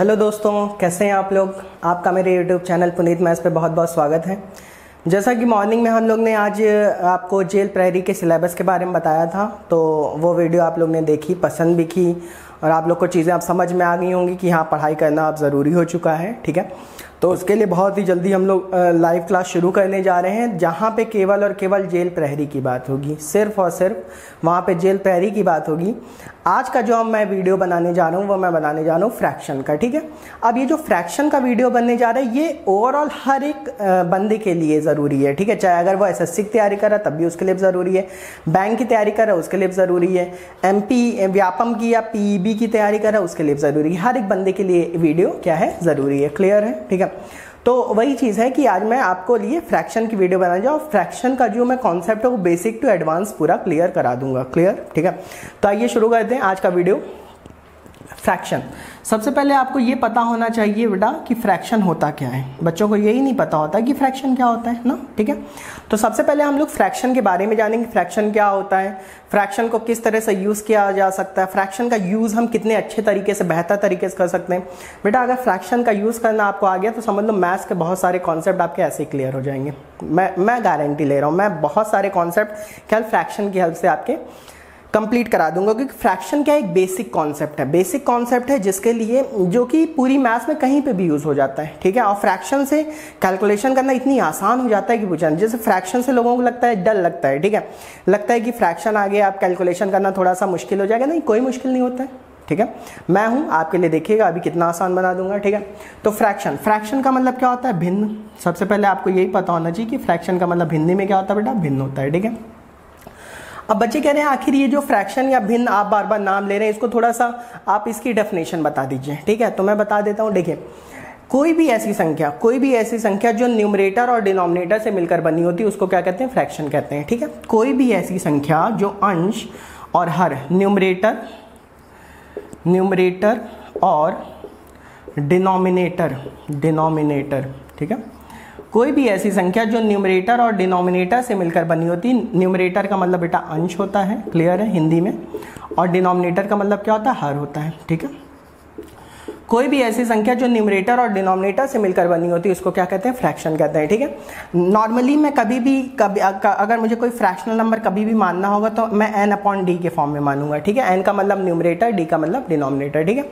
Hello दोस्तों, कैसे हैं आप लोग? आपका मेरे यूट्यूब चैनल पुनीत मैथ्स पे बहुत बहुत स्वागत है। जैसा कि मॉर्निंग में हम लोग ने आज आपको जेल प्रहरी के सिलेबस के बारे में बताया था तो वो वीडियो आप लोग ने देखी, पसंद भी की, और आप लोग को चीज़ें आप समझ में आ गई होंगी कि हाँ पढ़ाई करना अब ज़रूरी हो चुका है, ठीक है? तो उसके लिए बहुत ही जल्दी हम लोग लाइव क्लास शुरू करने जा रहे हैं, जहाँ पे केवल और केवल जेल प्रहरी की बात होगी। सिर्फ़ और सिर्फ़ वहाँ पे जेल प्रहरी की बात होगी। आज का जो हम मैं वीडियो बनाने जा रहा हूँ, वो मैं बनाने जा रहा हूँ फ्रैक्शन का, ठीक है? अब ये जो फ्रैक्शन का वीडियो बनने जा रहा है, ये ओवरऑल हर एक बंदे के लिए ज़रूरी है, ठीक है? चाहे अगर वो एस की तैयारी कर रहा है, तब भी उसके लिए ज़रूरी है। बैंक की तैयारी कर रहा है, उसके लिए ज़रूरी है। एमपी व्यापम की या पीबी की तैयारी कर रहा है, उसके लिए ज़रूरी है। हर एक बंदे के लिए वीडियो क्या है? ज़रूरी है क्लियर है, ठीक है? तो वही चीज़ है कि आज मैं आपको लिए फ्रैक्शन की वीडियो बनाने जाऊँ। फ्रैक्शन का जो मैं कॉन्सेप्ट है, वो बेसिक टू एडवांस पूरा क्लियर करा दूँगा। क्लियर ठीक है? तो आइए शुरू करते हैं आज का वीडियो फ्रैक्शन सबसे पहले आपको ये पता होना चाहिए बेटा कि फ्रैक्शन होता क्या है। बच्चों को यही नहीं पता होता कि फ्रैक्शन क्या होता है ना, ठीक है? तो सबसे पहले हम लोग फ्रैक्शन के बारे में जानेंगे, फ्रैक्शन क्या होता है, फ्रैक्शन को किस तरह से यूज़ किया जा सकता है, फ्रैक्शन का यूज़ हम कितने अच्छे तरीके से, बेहतर तरीके से कर सकते हैं। बेटा, अगर फ्रैक्शन का यूज़ करना आपको आ गया तो समझ लो मैथ्स के बहुत सारे कॉन्सेप्ट आपके ऐसे ही क्लियर हो जाएँगे। मैं मैं गारंटी ले रहा हूँ, मैं बहुत सारे कॉन्सेप्ट केवल फ्रैक्शन की हेल्प से आपके कंप्लीट करा दूँगा, क्योंकि फ्रैक्शन क्या एक बेसिक कॉन्सेप्ट है। बेसिक कॉन्सेप्ट है जिसके लिए जो कि पूरी मैथ्स में कहीं पे भी यूज़ हो जाता है, ठीक है? और फ्रैक्शन से कैलकुलेशन करना इतनी आसान हो जाता है कि पूछा जैसे फ्रैक्शन से लोगों को लगता है, डर लगता है, ठीक है? लगता है कि फ्रैक्शन आगे आप कैलकुलेशन करना थोड़ा सा मुश्किल हो जाएगा। नहीं, कोई मुश्किल नहीं होता है, ठीक है? मैं हूँ, आपके लिए देखिएगा, अभी कितना आसान बना दूँगा, ठीक है? तो फ्रैक्शन फ्रैक्शन का मतलब क्या होता है? भिन्न। सबसे पहले आपको यही पता होना चाहिए कि फ्रैक्शन का मतलब हिंदी में क्या होता है बेटा? भिन्न होता है, ठीक है? अब बच्चे कह रहे हैं, आखिर ये जो फ्रैक्शन या भिन्न आप बार बार नाम ले रहे हैं, इसको थोड़ा सा आप इसकी डेफिनेशन बता दीजिए, ठीक है? तो मैं बता देता हूँ, देखिए, कोई भी ऐसी संख्या, कोई भी ऐसी संख्या जो न्यूमरेटर और डिनोमिनेटर से मिलकर बनी होती है, उसको क्या कहते हैं? फ्रैक्शन कहते हैं, ठीक है? कोई भी ऐसी संख्या जो अंश और हर न्यूमरेटर न्यूमरेटर और डिनोमिनेटर डिनोमिनेटर ठीक है? कोई भी ऐसी संख्या जो न्यूमरेटर और डिनोमिनेटर से मिलकर बनी होती न्यूमरेटर का मतलब बेटा अंश होता है क्लियर है हिंदी में, और डिनोमिनेटर का मतलब क्या होता है? हर होता है, ठीक है? कोई भी ऐसी संख्या जो न्यूमरेटर और डिनोमिनेटर से मिलकर बनी होती है उसको क्या कहते हैं? फ्रैक्शन कहते हैं, ठीक है? नॉर्मली मैं कभी भी, कभी अगर मुझे कोई फ्रैक्शनल नंबर कभी भी मानना होगा तो मैं एन अपॉन डी के फॉर्म में मानूँगा, ठीक है? एन का मतलब न्यूमरेटर डी का मतलब डिनोमिनेटर ठीक है?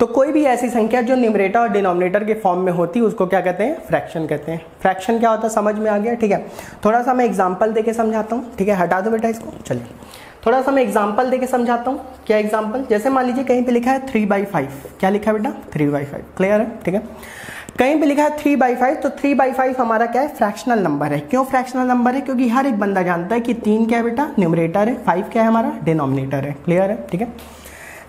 तो कोई भी ऐसी संख्या जो न्यूमरेटर और डिनोमिनेटर के फॉर्म में होती है उसको क्या कहते हैं? फ्रैक्शन कहते हैं। फ्रैक्शन क्या होता? है समझ में आ गया? ठीक है। थोड़ा सा मैं एग्ज़ाम्पल देके समझाता हूँ। ठीक है, हटा दो बेटा इसको। चलिए। थोड़ा सा मैं एग्ज़ाम्पल देके समझाता हूँ। क्या एग्ज़ाम्पल जैसे मान लीजिए कहीं पे लिखा है थ्री बाई फाइव क्या लिखा है बेटा? थ्री बाई फाइव क्लियर है? ठीक है। कहीं पे लिखा है थ्री बाई फाइव तो थ्री बाई फाइव हमारा क्या है? फ्रैक्शनल नंबर है। क्यों फ्रैक्शनल नंबर है? क्योंकि हर एक बंदा जानता है कि तीन क्या है बेटा? न्यूमरेटर है। फाइव क्या है हमारा? डिनोमिनेटर है। क्लियर है? ठीक है।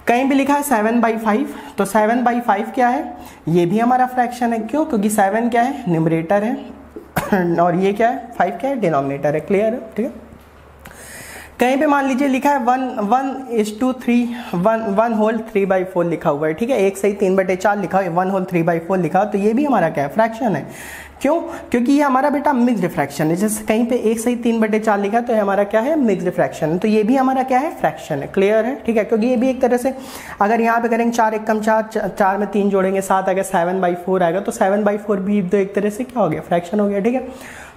कहीं भी लिखा है सेवन बाई फाइव तो सेवन बाई फाइव क्या है? ये भी हमारा फ्रैक्शन है, क्यों? क्योंकि सेवन क्या है? न्यूमरेटर है। और ये क्या है? फाइव क्या है? डिनोमिनेटर है। क्लियर है ठीक है? कहीं पे मान लीजिए लिखा है one one is to three one one whole three by four लिखा हुआ है। ठीक है? एक सही तीन बटे चार लिखा है। One whole three by four लिखा तो ये भी हमारा क्या है? फ्रैक्शन है। क्यों? क्योंकि ये हमारा बेटा मिक्स रिफ्रैक्शन है। जैसे कहीं पे एक सही तीन बटे चार लिखा तो ये हमारा क्या है? मिक्स रिफ्रैक्शन है तो ये भी हमारा क्या है? फ्रैक्शन है। क्लियर है? ठीक है? क्योंकि ये भी एक तरह से अगर यहाँ पे करेंगे चार एक कम चार चार में तीन जोड़ेंगे, सात आएगा सेवन बाई फोर आएगा तो सेवन बाई फोर भी तो एक तरह से क्या हो गया? फ्रैक्शन हो गया। ठीक है?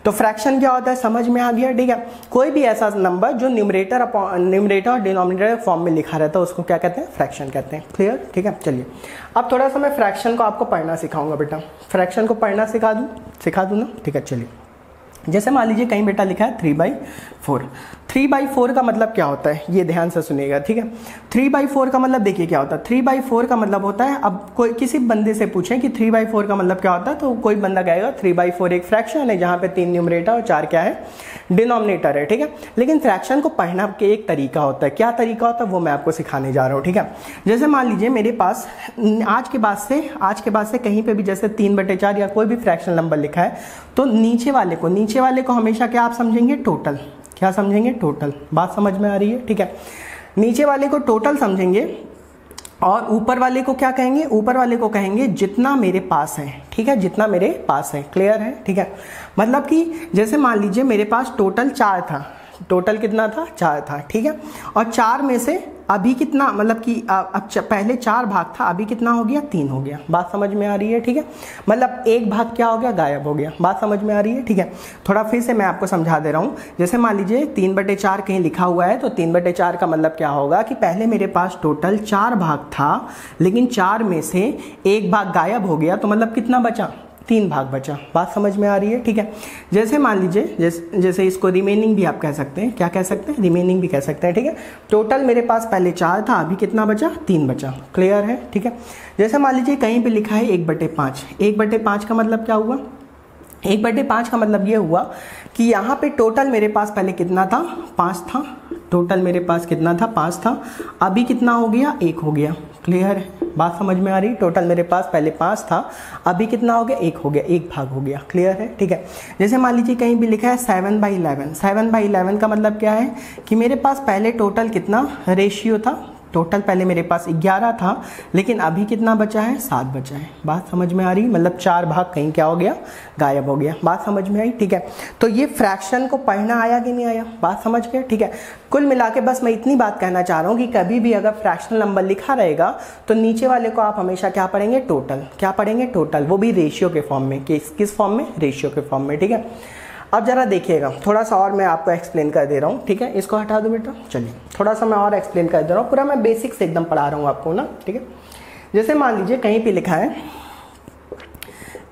तो फ्रैक्शन क्या होता है? समझ में आ गया, ठीक है? कोई भी ऐसा नंबर जो न्यूमरेटर न्यूमरेटर और डिनोमिनेटर फॉर्म में लिखा रहता है, उसको क्या कहते हैं? फ्रैक्शन कहते हैं। क्लियर ठीक है? चलिए। अब थोड़ा सा मैं फ्रैक्शन को आपको पढ़ना सिखाऊँगा बेटा। फ्रैक्शन को पढ़ना सिखा दूँ? सिखा दूँ ना? ठीक है, चलिए। जैसे मान लीजिए कहीं बेटा लिखा है three by four three by four का मतलब क्या होता है? ये ध्यान से सुनिएगा, ठीक है? थ्री बाई फोर का मतलब देखिए क्या होता है। थ्री बाई फोर का मतलब होता है, अब कोई किसी बंदे से पूछें कि थ्री बाई फोर का मतलब क्या होता है तो कोई बंदा कहेगा थ्री बाई फोर एक फ्रैक्शन है, जहाँ पे तीन न्यूमरेटर और चार क्या है? डिनोमिनेटर है, ठीक है? लेकिन फ्रैक्शन को पढ़ना के एक तरीका होता है। क्या तरीका होता है, वो मैं आपको सिखाने जा रहा हूँ, ठीक है? जैसे मान लीजिए मेरे पास, आज के बाद से, आज के बाद से कहीं पर भी जैसे तीन बटे चार या कोई भी फ्रैक्शन नंबर लिखा है तो नीचे वाले को, नीचे वाले को हमेशा क्या आप समझेंगे? टोटल क्या समझेंगे? टोटल बात समझ में आ रही है? ठीक है. नीचे वाले को टोटल समझेंगे और ऊपर वाले को क्या कहेंगे? ऊपर वाले को कहेंगे, जितना मेरे पास है। ठीक है? जितना मेरे पास है. क्लियर है? ठीक है? मतलब कि जैसे मान लीजिए मेरे पास टोटल चार था। टोटल कितना था? चार था, ठीक है? और चार में से अभी कितना मतलब कि अब पहले चार भाग था, अभी कितना हो गया? तीन हो गया। बात समझ में आ रही है, ठीक है? मतलब एक भाग क्या हो गया? गायब हो गया। बात समझ में आ रही है, ठीक है? थोड़ा फिर से मैं आपको समझा दे रहा हूँ। जैसे मान लीजिए तीन बटे चार कहीं लिखा हुआ है तो तीन बटे चार का मतलब क्या होगा कि पहले मेरे पास टोटल चार भाग था, लेकिन चार में से एक भाग गायब हो गया तो मतलब कितना बचा? तीन भाग बचा। बात समझ में आ रही है? ठीक है। जैसे मान लीजिए, जैसे जैसे इसको रिमेनिंग भी आप कह सकते हैं। क्या कह सकते हैं? रिमेनिंग भी कह सकते हैं, ठीक है? टोटल मेरे पास पहले चार था, अभी कितना बचा? तीन बचा। क्लियर है? ठीक है? जैसे मान लीजिए कहीं पे लिखा है एक बटे पाँच। एक बटे पाँच का मतलब क्या हुआ? एक बटे पाँच का मतलब ये हुआ कि यहाँ पे टोटल मेरे पास पहले कितना था? पाँच था। टोटल मेरे पास कितना था? पाँच था। अभी कितना हो गया? एक हो गया। क्लियर? है बात समझ में आ रही? टोटल मेरे पास पहले पाँच था, अभी कितना हो गया? एक हो गया, एक भाग हो गया। क्लियर है? ठीक है। जैसे मान लीजिए कहीं भी लिखा है seven by eleven seven by eleven का मतलब क्या है? कि मेरे पास पहले टोटल कितना? रेशियो था। टोटल पहले मेरे पास 11 था, लेकिन अभी कितना बचा है? सात बचा है। बात समझ में आ रही? मतलब चार भाग कहीं क्या हो गया? गायब हो गया। बात समझ में आई? ठीक है। तो ये फ्रैक्शन को पढ़ना आया कि नहीं आया? बात समझ गया ठीक है। कुल मिला के बस मैं इतनी बात कहना चाह रहा हूँ कि कभी भी अगर फ्रैक्शनल नंबर लिखा रहेगा तो नीचे वाले को आप हमेशा क्या पढ़ेंगे? टोटल क्या पढ़ेंगे? टोटल वो भी रेशियो के फॉर्म में। किस किस फॉर्म में? रेशियो के फॉर्म में। ठीक है। अब जरा देखिएगा, थोड़ा सा और मैं आपको एक्सप्लेन कर दे रहा हूँ, ठीक है? इसको हटा दो बेटा। चलिए, थोड़ा सा मैं और एक्सप्लेन कर दे रहा हूँ। पूरा मैं बेसिक्स एकदम पढ़ा रहा हूँ आपको, ना? ठीक है? जैसे मान लीजिए कहीं पे लिखा है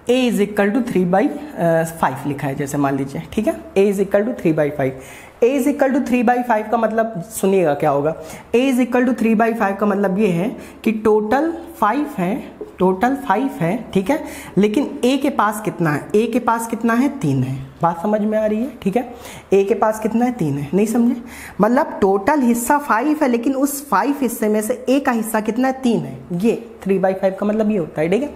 A is equal to three by five लिखा है, जैसे मान लीजिए, ठीक है? A is equal to three by five A is equal to three by five का मतलब सुनिएगा क्या होगा? A is equal to three by five का मतलब ये है कि टोटल फाइव है टोटल फाइव है, ठीक है? लेकिन ए के पास कितना है? ए के पास कितना है? तीन है। बात समझ में आ रही है? ठीक है? ए के पास कितना है? तीन है। नहीं समझे? मतलब टोटल हिस्सा फाइव है, लेकिन उस फाइव हिस्से में से ए का हिस्सा कितना है? तीन है। ये थ्री बाई फाइव का मतलब ये होता है, ठीक है?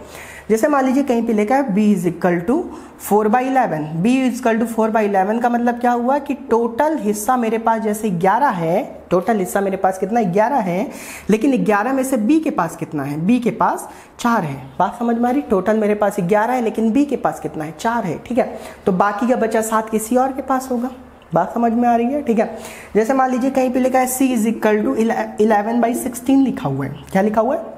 जैसे मान लीजिए कहीं पे लिखा है B is equal to four by eleven B is equal to four by eleven का मतलब क्या हुआ कि टोटल हिस्सा मेरे पास जैसे ग्यारह है टोटल हिस्सा मेरे पास कितना ग्यारह है, लेकिन ग्यारह में से बी के पास कितना है? बी के पास चार है। बात समझ में आ रही? टोटल मेरे पास ग्यारह है, लेकिन बी के पास कितना है? चार है, ठीक है? तो बाकी का बचा सात किसी और के पास होगा। बात समझ में आ रही है? ठीक है? जैसे मान लीजिए कहीं पे लिखा है C is equal to eleven by sixteen लिखा हुआ है। क्या लिखा हुआ है?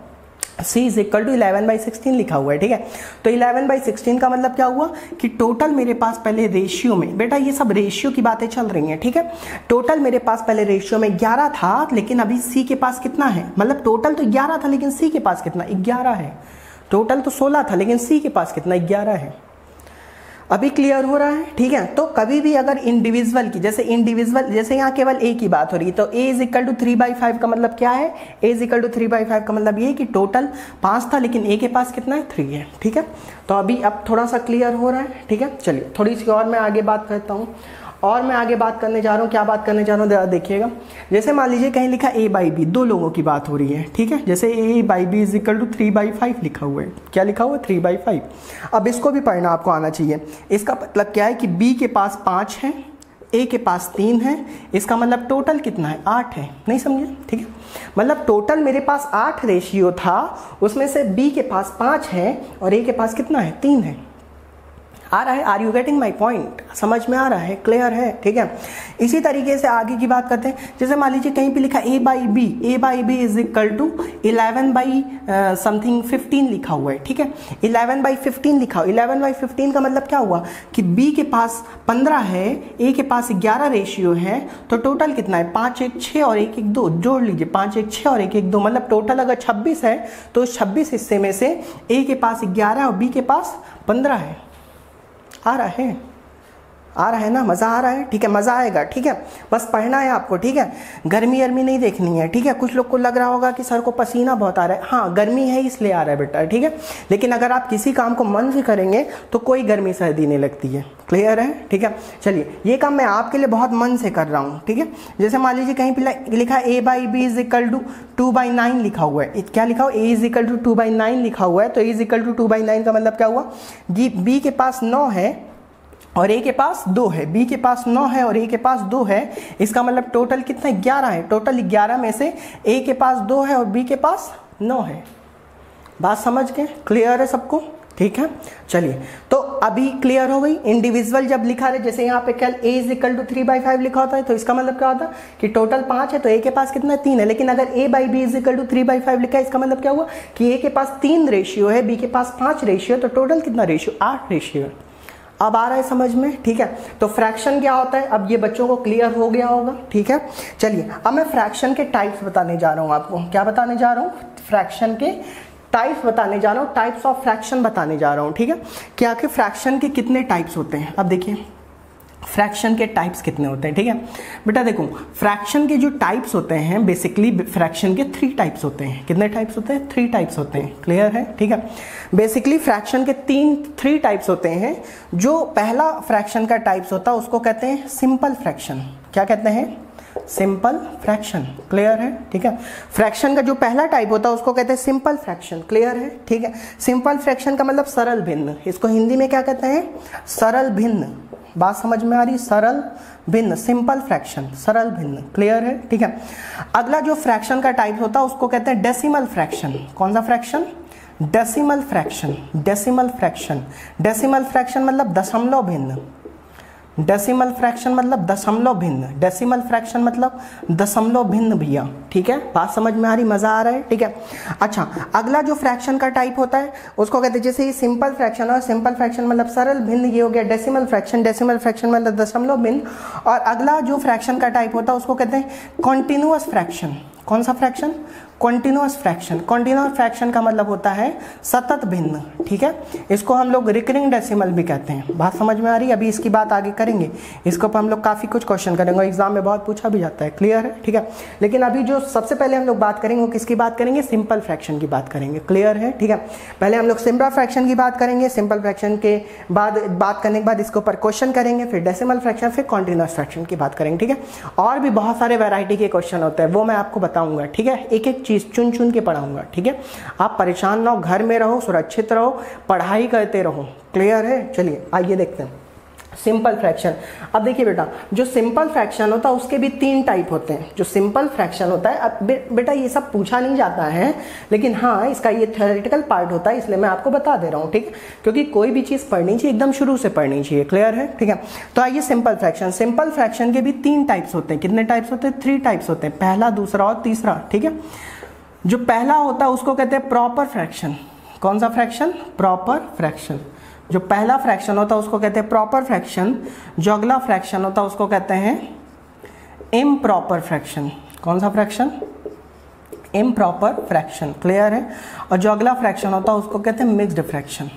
C is equal to eleven by sixteen लिखा हुआ है, ठीक है? तो इलेवन बाई सिक्सटीन का मतलब क्या हुआ कि टोटल मेरे पास पहले रेशियो में, बेटा ये सब रेशियो की बातें चल रही हैं, ठीक है? टोटल मेरे पास पहले रेशियो में ग्यारह था, लेकिन अभी सी के पास कितना है? मतलब टोटल तो ग्यारह था, लेकिन सी के पास कितना? ग्यारह है। टोटल तो सोलह था, लेकिन सी के पास कितना? ग्यारह है। अभी क्लियर हो रहा है? ठीक है? तो कभी भी अगर इंडिविजुअल की, जैसे इंडिविजुअल जैसे यहाँ केवल ए की बात हो रही है तो A is equal to three by five का मतलब क्या है? A is equal to three by five का मतलब ये कि टोटल पाँच था, लेकिन ए के पास कितना है? थ्री है, ठीक है? तो अभी अब थोड़ा सा क्लियर हो रहा है, ठीक है? चलिए, थोड़ी सी और मैं आगे बात करता हूँ। और मैं आगे बात करने जा रहा हूँ, क्या बात करने जा रहा हूँ देखिएगा। जैसे मान लीजिए कहीं लिखा ए बाई बी दो लोगों की बात हो रही है, ठीक है? जैसे A by B is equal to three by five लिखा हुआ है। क्या लिखा हुआ है? थ्री बाई फाइव अब इसको भी पढ़ना आपको आना चाहिए। इसका मतलब क्या है कि बी के पास पाँच है ए के पास तीन है। इसका मतलब टोटल कितना है? आठ है। नहीं समझे? ठीक है? मतलब टोटल मेरे पास आठ रेशियो था, उसमें से बी के पास पाँच है और ए के पास कितना है? तीन है। आ रहा है? Are you getting my point समझ में आ रहा है? क्लियर है? ठीक है? इसी तरीके से आगे की बात करते हैं। जैसे मान लीजिए कहीं पे लिखा A by B A by B is equal to eleven by something fifteen लिखा हुआ है, ठीक है? इलेवन बाई फिफ्टीन लिखा हुआ इलेवन बाई फिफ्टीन का मतलब क्या हुआ? कि बी के पास पंद्रह है ए के पास ग्यारह रेशियो है तो टोटल कितना है? पाँच एक छः और एक एक दो। जोड़ लीजिए, पाँच एक छः और एक एक दो। मतलब टोटल अगर छब्बीस है तो छब्बीस हिस्से में से ए के पास ग्यारह और बी के पास पंद्रह है। आ रहा है। आ रहा है ना? मज़ा आ रहा है? ठीक है, मज़ा आएगा, ठीक है? बस पढ़ना है आपको, ठीक है? गर्मी अर्मी नहीं देखनी है, ठीक है? कुछ लोग को लग रहा होगा कि सर को पसीना बहुत आ रहा है। हाँ गर्मी है इसलिए आ रहा है बेटा, ठीक है? लेकिन अगर आप किसी काम को मन से करेंगे तो कोई गर्मी सर्दी नहीं लगती है। क्लियर है? ठीक है? चलिए, ये काम मैं आपके लिए बहुत मन से कर रहा हूँ, ठीक है? जैसे मान लीजिए कहीं पे लिखा A by B is equal to two by nine लिखा हुआ है। क्या लिखा हुआ? A is equal to two by nine लिखा हुआ है। तो A is equal to two by nine का मतलब क्या हुआ? जी बी के पास नौ है और ए के पास दो है बी के पास नौ है और ए के पास दो है। इसका मतलब टोटल कितना ग्यारह है। टोटल ग्यारह में से ए के पास दो है और बी के पास नौ है। बात समझ गए? क्लियर है सबको? ठीक है? चलिए। तो अभी क्लियर हो गई। इंडिविजुअल जब लिखा रहे, जैसे यहाँ पे कल A is equal to three by five लिखा होता है तो इसका मतलब क्या होता है? कि टोटल पाँच है तो ए के पास कितना है? तीन है। लेकिन अगर A by B is equal to three by five लिखा है, इसका मतलब क्या हुआ? कि ए के पास तीन रेशियो है बी के पास पाँच रेशियो है तो टोटल कितना रेशियो आठ रेशियो है। अब आ रहा है समझ में? ठीक है? तो फ्रैक्शन क्या होता है? अब ये बच्चों को क्लियर हो गया होगा, ठीक है? चलिए, अब मैं फ्रैक्शन के टाइप्स बताने जा रहा हूँ आपको। क्या बताने जा रहा हूँ? फ्रैक्शन के टाइप्स बताने जा रहा हूँ टाइप्स ऑफ़ फ्रैक्शन बताने जा रहा हूँ, ठीक है? कि फ्रैक्शन के कितने टाइप्स होते हैं? अब देखिए फ्रैक्शन के टाइप्स कितने होते हैं, ठीक है? बेटा देखो फ्रैक्शन के जो टाइप्स होते हैं बेसिकली फ्रैक्शन के थ्री टाइप्स होते हैं। कितने टाइप्स होते हैं? थ्री टाइप्स होते हैं। क्लियर है? ठीक है? बेसिकली फ्रैक्शन के तीन थ्री टाइप्स होते हैं। जो पहला फ्रैक्शन का टाइप्स होता है, उसको कहते हैं सिंपल फ्रैक्शन क्या कहते हैं? सिंपल फ्रैक्शन क्लियर है? ठीक है? फ्रैक्शन का जो पहला टाइप होता है, उसको कहते हैं सिंपल फ्रैक्शन क्लियर है? ठीक है? सिंपल फ्रैक्शन का मतलब सरल भिन्न। इसको हिंदी में क्या कहते हैं? सरल भिन्न। बात समझ में आ रही? सरल भिन्न। सिंपल फ्रैक्शन सरल भिन्न। क्लियर है? ठीक है? अगला जो फ्रैक्शन का टाइप होता है, उसको कहते हैं डेसिमल फ्रैक्शन कौन सा fraction decimal fraction decimal fraction decimal fraction मतलब दशमलव भिन्न। डेसिमल फ्रैक्शन मतलब दशमलव भिन्न। डेसिमल फ्रैक्शन मतलब दशमलव भिन्न भैया, ठीक है? बात समझ में आ रही, मज़ा आ रहा है, ठीक है? अच्छा अगला जो फ्रैक्शन का टाइप होता है, उसको कहते हैं, जैसे ये सिंपल फ्रैक्शन और सिंपल फ्रैक्शन मतलब सरल भिन्न, ये हो गया डेसिमल फ्रैक्शन डेसिमल फ्रैक्शन मतलब दशमलव भिन्न। और अगला जो फ्रैक्शन का टाइप होता है, उसको कहते हैं कॉन्टिन्यूस फ्रैक्शन कौन सा fraction continuous fraction continuous fraction का मतलब होता है सतत भिन्न, ठीक है? इसको हम लोग रिकरिंग डेसिमल भी कहते हैं। बात समझ में आ रही है? अभी इसकी बात आगे करेंगे। इसको पर हम लोग काफ़ी कुछ क्वेश्चन करेंगे एग्ज़ाम में बहुत पूछा भी जाता है। क्लियर है? ठीक है? लेकिन अभी जो सबसे पहले हम लोग बात करेंगे वो किसकी बात करेंगे? सिंपल फ्रैक्शन की बात करेंगे। क्लियर है? ठीक है? पहले हम लोग सिंपल फ्रैक्शन की बात करेंगे। सिंपल फ्रैक्शन के बाद, बात करने के बाद इसके ऊपर क्वेश्चन करेंगे, फिर डेसिमल फ्रैक्शन फिर कॉन्टिन्यूस फ्रैक्शन की बात करेंगे। ठीक है? और भी बहुत सारे वेराइटी के क्वेश्चन होते हैं, वो मैं आपको बताऊँगा। ठीक है? एक एक चीज़ चुन चुन के पढ़ाऊँगा ठीक है? आप परेशान ना हो घर में रहो सुरक्षित रहो पढ़ाई करते रहो। क्लियर है? चलिए आइए देखते हैं। सिंपल फ्रैक्शन अब देखिए बेटा जो सिंपल फ्रैक्शन होता है उसके भी तीन टाइप होते हैं। जो सिंपल फ्रैक्शन होता है अब बे, बेटा ये सब पूछा नहीं जाता है लेकिन हाँ इसका ये थ्योरेटिकल पार्ट होता है इसलिए मैं आपको बता दे रहा हूँ ठीक? क्योंकि कोई भी चीज़ पढ़नी चाहिए एकदम शुरू से पढ़नी चाहिए क्लियर है? ठीक है? तो आइए सिंपल फ्रैक्शन सिंपल फ्रैक्शन के भी तीन टाइप्स होते हैं। कितने टाइप्स होते हैं? थ्री टाइप्स होते हैं पहला दूसरा और तीसरा ठीक है? जो पहला होता है, उसको कहते हैं प्रॉपर फ्रैक्शन कौन सा फ्रैक्शन प्रॉपर फ्रैक्शन जो पहला फ्रैक्शन होता है, उसको कहते हैं प्रॉपर फ्रैक्शन जो अगला फ्रैक्शन होता है, उसको कहते हैं इम प्रॉपर फ्रैक्शन कौन सा fraction improper fraction clear है? और जो अगला फ्रैक्शन होता है, उसको कहते हैं मिक्सड फ्रैक्शन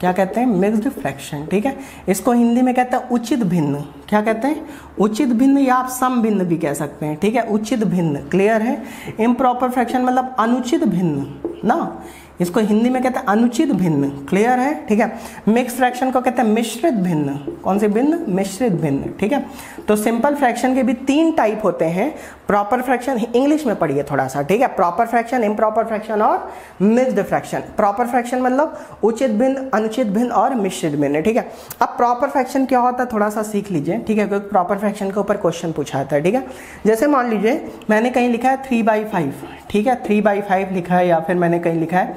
क्या कहते हैं? मिक्सड फ्रैक्शन ठीक है? इसको हिंदी में कहते हैं उचित भिन्न। क्या कहते हैं? उचित भिन्न या आप सम भिन्न भी कह सकते हैं, ठीक है? उचित भिन्न क्लियर है? इम्प्रॉपर फ्रैक्शन मतलब अनुचित भिन्न, ना? इसको हिंदी में कहते हैं अनुचित भिन्न। क्लियर है? ठीक है? मिक्स फ्रैक्शन को कहते हैं मिश्रित भिन्न। कौन से भिन्न? मिश्रित भिन्न। ठीक है? तो सिंपल फ्रैक्शन के भी तीन टाइप होते हैं। प्रॉपर फ्रैक्शन इंग्लिश में पढ़िए थोड़ा सा ठीक है? प्रॉपर फ्रैक्शन इम्प्रॉपर फ्रैक्शन और मिक्सड फ्रैक्शन प्रॉपर फ्रैक्शन मतलब उचित भिन्न, अनुचित भिन्न और मिश्रित भिन्न। ठीक है? अब प्रॉपर फ्रैक्शन क्या होता है? थोड़ा सा सीख लीजिए। ठीक है? क्योंकि प्रॉपर फ्रैक्शन के ऊपर क्वेश्चन पूछा है। ठीक है? जैसे मान लीजिए, मैंने कहीं लिखा है थ्री बाई फाइव ठीक है? थ्री बाई फाइव लिखा है या फिर मैंने कहीं लिखा है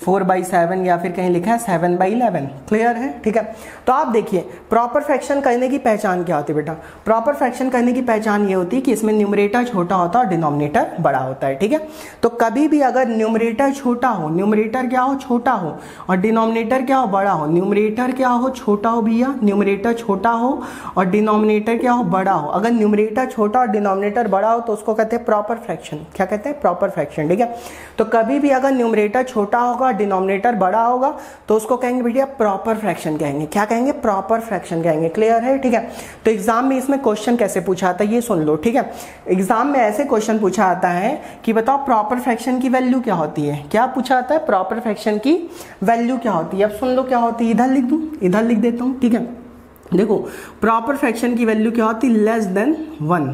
फोर बाई सेवन या फिर कहीं लिखा है सेवन बाई इलेवन। क्लियर है? ठीक है? तो आप देखिए प्रॉपर फ्रैक्शन करने की पहचान क्या होती है बेटा? प्रॉपर फ्रैक्शन करने की पहचान ये होती है कि इसमें न्यूमरेटर छोटा होता है और डिनोमिनेटर बड़ा होता है, ठीक है? तो कभी भी अगर न्यूमरेटर छोटा हो न्यूमरेटर क्या हो? छोटा हो। और डिनोमिनेटर क्या हो? बड़ा हो। न्यूमरेटर क्या हो? छोटा हो भैया। न्यूमरेटर छोटा हो और डिनोमिनेटर क्या हो? बड़ा हो। अगर न्यूमरेटर छोटा और डिनोमिनेटर बड़ा हो तो उसको कहते हैं प्रॉपर फ्रैक्शन क्या कहते हैं? प्रॉपर फ्रैक्शन ठीक है? तो कभी भी अगर न्यूमरेटर छोटा होगा डिनोमिनेटर बड़ा होगा तो उसको कहेंगे भैया प्रॉपर फ्रैक्शन कहेंगे। क्या कहेंगे? प्रॉपर फ्रैक्शन कहेंगे। क्लियर है? ठीक है? तो एग्ज़ाम में इसमें क्वेश्चन कैसे पूछा आता है, ये सुन लो, ठीक है? एग्ज़ाम में ऐसे क्वेश्चन पूछा आता है कि बताओ प्रॉपर फ्रैक्शन की वैल्यू क्या होती है? क्या पूछा आता है? प्रॉपर फ्रैक्शन की वैल्यू क्या होती है? अब सुन लो क्या होती है। इधर लिख दू? इधर लिख देता हूँ, ठीक है? देखो, प्रॉपर फ्रैक्शन की वैल्यू क्या होती है? लेस देन वन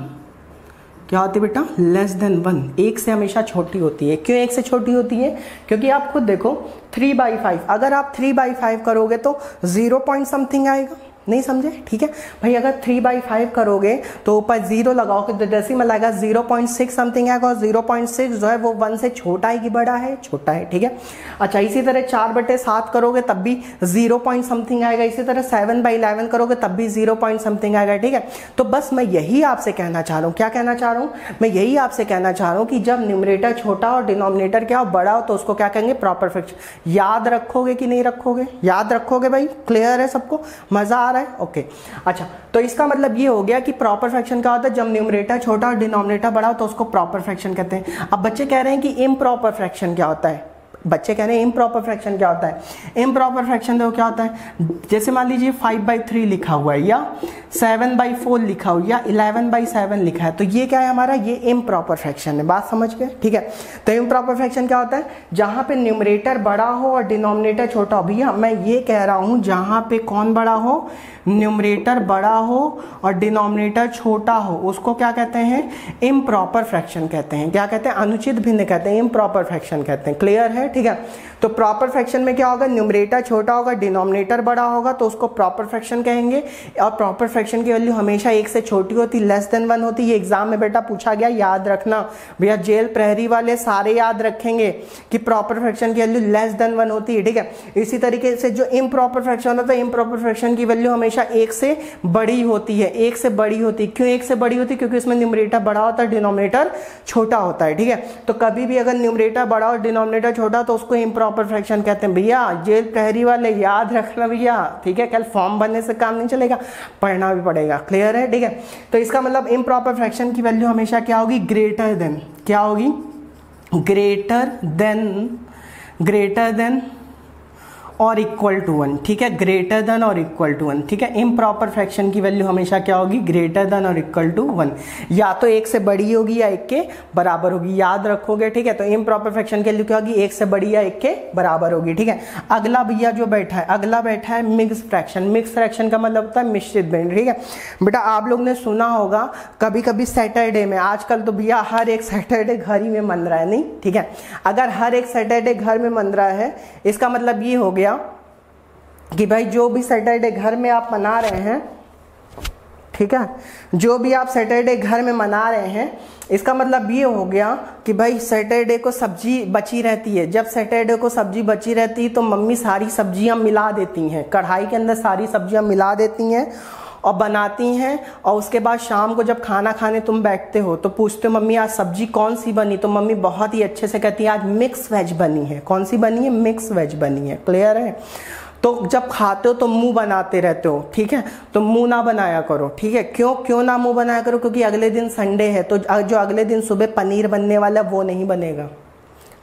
क्या होती है बेटा? लेस देन वन एक से हमेशा छोटी होती है। क्यों एक से छोटी होती है? क्योंकि आप खुद देखो थ्री बाई फाइव अगर आप थ्री बाई फाइव करोगे तो ज़ीरो पॉइंट समथिंग आएगा। नहीं समझे? ठीक है? भाई, अगर थ्री बाई फाइव करोगे तो ऊपर ज़ीरो लगाओगे तो डेसिमल आएगा ज़ीरो पॉइंट सिक्स समथिंग आएगा और ज़ीरो पॉइंट सिक्स जो है, वो वन से छोटा है कि बड़ा है, छोटा है, ठीक है? अच्छा इसी तरह चार बटे सात करोगे, तब भी ज़ीरो पॉइंट समथिंग आएगा। इसी तरह सेवन बाई इलेवन करोगे, तब भी ज़ीरो पॉइंट समथिंग आएगा, ठीक है? तो बस मैं यही आपसे कहना चाह रहा हूँ। क्या कहना चाह रहा हूँ? मैं यही आपसे कहना चाह रहा हूँ कि जब न्यूमरेटर छोटा और डिनोमिनेटर क्या हो, बड़ा हो तो उसको क्या कहेंगे? प्रॉपर फ्रैक्शन याद रखोगे कि नहीं रखोगे? याद रखोगे भाई? क्लियर है सबको? मज़ा आ रहा है ओके अच्छा तो इसका मतलब ये हो गया कि प्रॉपर फ्रैक्शन क्या होता है, जब न्यूमरेटर छोटा और डिनोमिनेटर बड़ा हो तो उसको प्रॉपर फ्रैक्शन कहते हैं। अब बच्चे कह रहे हैं कि इम प्रॉपर फ्रैक्शन क्या होता है? बच्चे कह रहे हैं इम्प्रॉपर फ्रैक्शन क्या होता है? इम्प्रॉपर फ्रैक्शन देखो क्या होता है? जैसे मान लीजिए फाइव बाई थ्री लिखा हुआ है, या सेवन बाई फोर लिखा हुआ या इलेवन बाई सेवन लिखा है तो ये क्या है हमारा? ये इम्प्रॉपर फ्रैक्शन है। बात समझ गए? ठीक है? तो इम्प्रॉपर फ्रैक्शन क्या होता है? जहाँ पे न्यूमरेटर बड़ा हो और डिनोमिनेटर छोटा हो। भैया, मैं ये कह रहा हूँ, जहाँ पे कौन बड़ा हो? न्यूमरेटर बड़ा हो और डिनोमिनेटर छोटा हो, उसको क्या कहते हैं? इम प्रॉपर फ्रैक्शन कहते हैं। क्या कहते हैं? अनुचित भिन्न कहते हैं इम प्रॉपर फ्रैक्शन कहते हैं। क्लियर है? ठीक है? तो प्रॉपर फ्रैक्शन में क्या होगा? न्यूमरेटर छोटा होगा डिनोमिनेटर बड़ा होगा तो उसको प्रॉपर फ्रैक्शन कहेंगे। और प्रॉपर फ्रैक्शन की वैल्यू हमेशा एक से छोटी होती लेस देन वन होती। है एग्ज़ाम में बेटा पूछा गया, याद रखना। भैया, जेल, प्रहरी वाले सारे याद रखेंगे कि प्रॉपर फ्रैक्शन की वैल्यू लेस देन वन होती है, ठीक है? इसी तरीके से जो इम प्रॉपर फ्रैक्शन होता है इम प्रॉपर फ्रैक्शन की वैल्यू हमेशा एक से बड़ी होती है। एक से बड़ी होती। है क्यों एक से बड़ी होती? है क्योंकि इसमें न्यूमरेटर बड़ा होता है डिनोमिनेटर छोटा होता है, ठीक है? तो कभी भी अगर न्यूमरेटर बड़ा और डिनोमिनेटर छोटा तो उसको इम प्रॉपर फ्रैक्शन कहते हैं, भैया जेल प्रहरी वाले याद रखना भैया, ठीक है? कल फॉर्म भरने से काम नहीं चलेगा, पढ़ना भी पड़ेगा क्लियर है? ठीक है? तो इसका मतलब इम प्रॉपर फ्रैक्शन की वैल्यू हमेशा क्या होगी? ग्रेटर देन क्या होगी? ग्रेटर देन ग्रेटर देन और इक्वल टू वन ठीक है? ग्रेटर देन और इक्वल टू वन ठीक है? इम प्रॉपर फ्रैक्शन की वैल्यू हमेशा क्या होगी? ग्रेटर देन और इक्वल टू वन या तो एक से बड़ी होगी या एक के बराबर होगी। याद रखोगे, ठीक है? तो इम प्रॉपर फ्रैक्शन की वैल्यू क्या होगी? एक से बड़ी या एक के बराबर होगी, ठीक है? अगला भैया जो बैठा है, अगला बैठा है मिक्स फ्रैक्शन मिक्स फ्रैक्शन का मतलब होता है मिश्रित भिन्न ठीक है? बेटा, आप लोग ने सुना होगा कभी कभी सैटरडे में, आजकल तो भैया हर एक सैटरडे घर ही में मन रहा है, नहीं? ठीक है? अगर हर एक सैटरडे घर में मन रहा है, इसका मतलब ये हो गया कि भाई जो भी सैटरडे घर में आप मना रहे हैं, ठीक है? जो भी आप सैटरडे घर में मना रहे हैं, इसका मतलब ये हो गया कि भाई सैटरडे को सब्ज़ी बची रहती है। जब सैटरडे को सब्ज़ी बची रहती है तो मम्मी सारी सब्ज़ियाँ मिला देती हैं। कढ़ाई के अंदर सारी सब्ज़ियाँ मिला देती हैं और बनाती हैं और उसके बाद शाम को जब खाना खाने तुम बैठते हो तो पूछते हो, मम्मी, आज सब्ज़ी कौन सी बनी? तो मम्मी बहुत ही अच्छे से कहती है, आज मिक्स वेज बनी है। कौन सी बनी है? मिक्स वेज बनी है। क्लियर है? तो जब खाते हो तो मुँह बनाते रहते हो, ठीक है? तो मुँह ना बनाया करो, ठीक है? क्यों क्यों ना मुँह बनाया करो? क्योंकि अगले दिन संडे है तो जो अगले दिन सुबह पनीर बनने वाला वो नहीं बनेगा।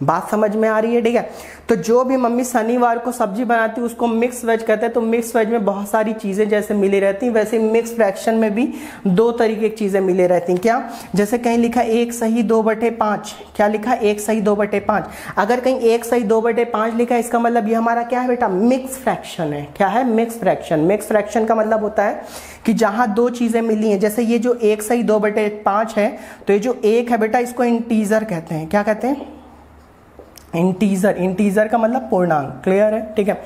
बात समझ में आ रही है, ठीक है? तो जो भी मम्मी शनिवार को सब्ज़ी बनाती है, उसको मिक्स वेज कहते हैं तो मिक्स वेज में बहुत सारी चीज़ें जैसे मिली रहती हैं, वैसे मिक्स फ्रैक्शन में भी दो तरीके की चीज़ें मिली रहती हैं। क्या? जैसे कहीं लिखा एक सही दो बटे पाँच। क्या लिखा? एक सही दो बटे पाँच। अगर कहीं एक सही दो बटे पाँच लिखा इसका मतलब ये हमारा क्या है बेटा? मिक्स फ्रैक्शन है। क्या है? मिक्स फ्रैक्शन मिक्स फ्रैक्शन का मतलब होता है कि जहाँ दो चीज़ें मिली हैं, जैसे ये जो एक सही दो बटे पाँच है तो ये जो एक है बेटा, इसको इंटीजर कहते हैं। क्या कहते हैं? इंटीजर इंटीजर का मतलब पूर्णांक क्लियर है? ठीक है?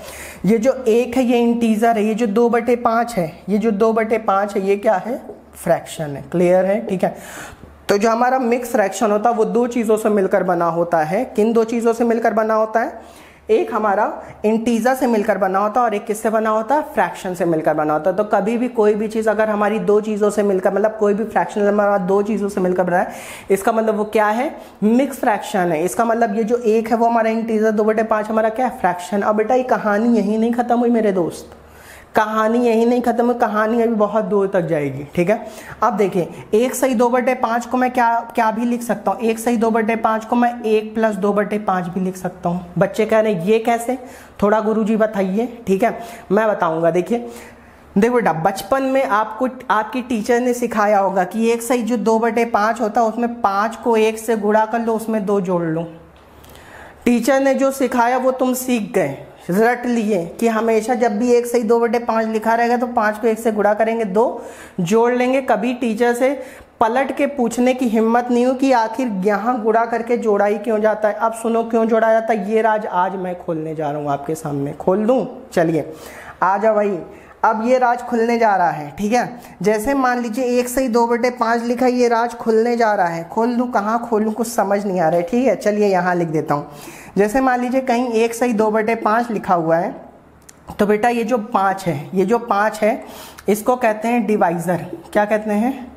ये जो एक है, ये इंटीजर है, ये जो दो बटे पाँच है, ये जो दो बटे पाँच है, ये क्या है? फ्रैक्शन है क्लियर है? ठीक है? तो जो हमारा मिक्स फ्रैक्शन होता है, वो दो चीज़ों से मिलकर बना होता है। किन दो चीज़ों से मिलकर बना होता है? एक हमारा इंटीजा से मिलकर बना होता और एक किससे बना होता? है फ्रैक्शन से मिलकर बना होता। है तो कभी भी कोई भी चीज़ अगर हमारी दो चीज़ों से मिलकर मतलब कोई भी फ्रैक्शन हमारा दो चीज़ों से मिलकर बना है, इसका मतलब वो क्या है? मिक्स फ्रैक्शन है। इसका मतलब ये जो एक है वो हमारा इंटीज़ा दो बटे पाँच हमारा क्या है? फ्रैक्शन अब बेटा, ये कहानी यही नहीं खत्म हुई मेरे दोस्त। कहानी यही नहीं खत्म कहानी अभी बहुत दूर तक जाएगी, ठीक है? अब देखिए एक सही दो बटे पाँच को मैं क्या क्या भी लिख सकता हूँ? एक सही दो बटे पाँच को मैं एक प्लस दो बटे पाँच भी लिख सकता हूँ। बच्चे कह रहे हैं, ये कैसे? थोड़ा गुरु जी बताइए, ठीक है? मैं बताऊँगा, देखिए। देखो बेटा, बचपन में आपको, आपकी टीचर ने सिखाया होगा कि एक सही जो दो बटे पाँच होता है, उसमें पाँच को एक से गुड़ा कर लो, उसमें दो जोड़ लो। टीचर ने जो सिखाया, वो तुम सीख गए। रट लिए कि हमेशा जब भी एक सही दो बटे पाँच लिखा रहेगा तो पाँच को एक से गुड़ा करेंगे, दो जोड़ लेंगे। कभी टीचर से पलट के पूछने की हिम्मत नहीं हो कि आखिर यहाँ गुड़ा करके जोड़ा ही क्यों जाता है। अब सुनो क्यों जोड़ा जाता है। ये राज आज मैं खोलने जा रहा हूँ आपके सामने। खोल दूँ? चलिए, आ जाओ भाई। अब ये राज खुलने जा रहा है, ठीक है? जैसे मान लीजिए एक से ही दो बटे पाँच लिखा ये राज खुलने जा रहा है। खोल दूँ? कहाँ खोलूँ? कुछ समझ नहीं आ रहा है, ठीक है? चलिए यहाँ लिख देता हूँ। जैसे मान लीजिए कहीं एक सही दो बटे पाँच लिखा हुआ है तो बेटा ये जो पाँच है, ये जो पाँच है, इसको कहते हैं डिवाइज़र। क्या कहते हैं?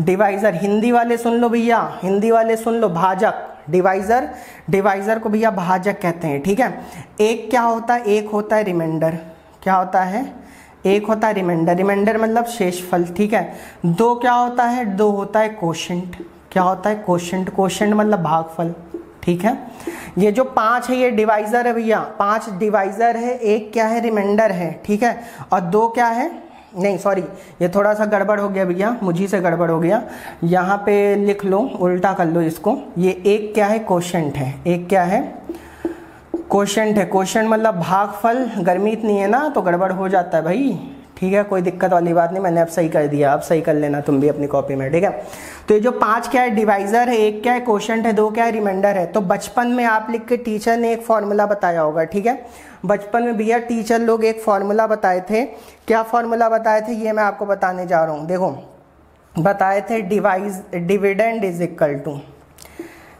डिवाइज़र। हिंदी वाले सुन लो भैया, हिंदी वाले सुन लो, भाजक। डिवाइज़र डिवाइज़र को भैया भाजक कहते हैं, ठीक है? एक क्या होता है? एक होता है रिमाइंडर क्या होता है? एक होता है रिमाइंडर रिमाइंडर मतलब शेषफल, ठीक है? दो क्या होता है? दो होता है कोशेंट क्या होता है? कोशेंट कोशेंट मतलब भागफल। ठीक है? ये जो पाँच है, ये डिवाइजर है भैया। पाँच डिवाइजर है, एक क्या है रिमाइंडर है, ठीक है? और दो क्या है? नहीं सॉरी ये थोड़ा सा गड़बड़ हो गया भैया, मुझी से गड़बड़ हो गया। यहाँ पे लिख लो, उल्टा कर लो इसको। ये एक क्या है क्वेश्चन है। एक क्या है? क्वेश्चन है। क्वेश्चन मतलब भागफल गर्मी इतनी है ना तो गड़बड़ हो जाता है भाई। ठीक है, कोई दिक्कत वाली बात नहीं, मैंने अब सही कर दिया। अब सही कर लेना तुम भी अपनी कॉपी में, ठीक है? तो ये जो पाँच क्या है डिवाइजर है, एक क्या है क्वेश्चन है, दो क्या है रिमाइंडर है। तो बचपन में आप लिख के टीचर ने एक फॉर्मूला बताया होगा, ठीक है? बचपन में भैया टीचर लोग एक फॉर्मूला बताए थे। क्या फॉर्मूला बताए थे, ये मैं आपको बताने जा रहा हूँ। देखो, बताए थे devices dividend is equal to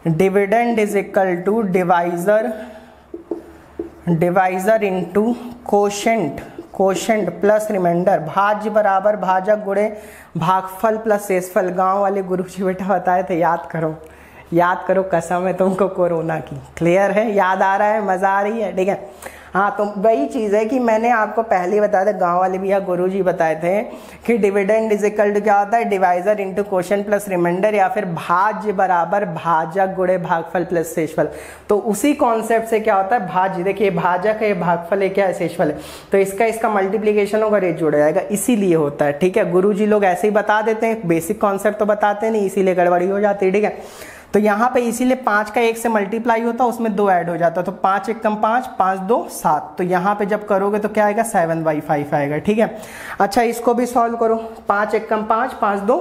dividend is equal to divisor divisor into quotient quotient plus remainder भाज्य बराबर, भाजक गुड़े भागफल प्लस शेषफल, गाँव वाले गुरु जी बेटा बताए थे, याद करो। याद करो कसम है तुमको कोरोना की। क्लियर है? याद आ रहा है? मज़ा आ रही है? ठीक है? हाँ तो वही चीज़ है कि मैंने आपको पहले बताया था, गाँव वाले भैया गुरु जी बताए थे कि डिविडेंड इज़ इक्वल टू क्या होता है? Divisor into question plus remainder या फिर भाज्य बराबर भाजक गुड़े भागफल प्लस शेषफल। तो उसी कॉन्सेप्ट से क्या होता है? भाज्य। देखिए भाजक है भागफल है क्या शेषफल है। तो इसका इसका मल्टीप्लीकेशन होगा रेट जुड़ जाएगा। इसीलिए होता है, ठीक है? गुरु जी लोग ऐसे ही बता देते हैं बेसिक कॉन्सेप्ट तो बताते नहीं, इसीलिए गड़बड़ी हो जाती है, ठीक है? तो यहाँ पे इसीलिए पाँच का एक से मल्टीप्लाई होता, उसमें दो ऐड हो जाता तो पाँच एक कम पाँच पाँच दो सात। तो यहाँ पे जब करोगे तो क्या आएगा? सेवन बाई फाइव आएगा, ठीक है? अच्छा इसको भी सॉल्व करो। पाँच एक कम पाँच पाँच दो।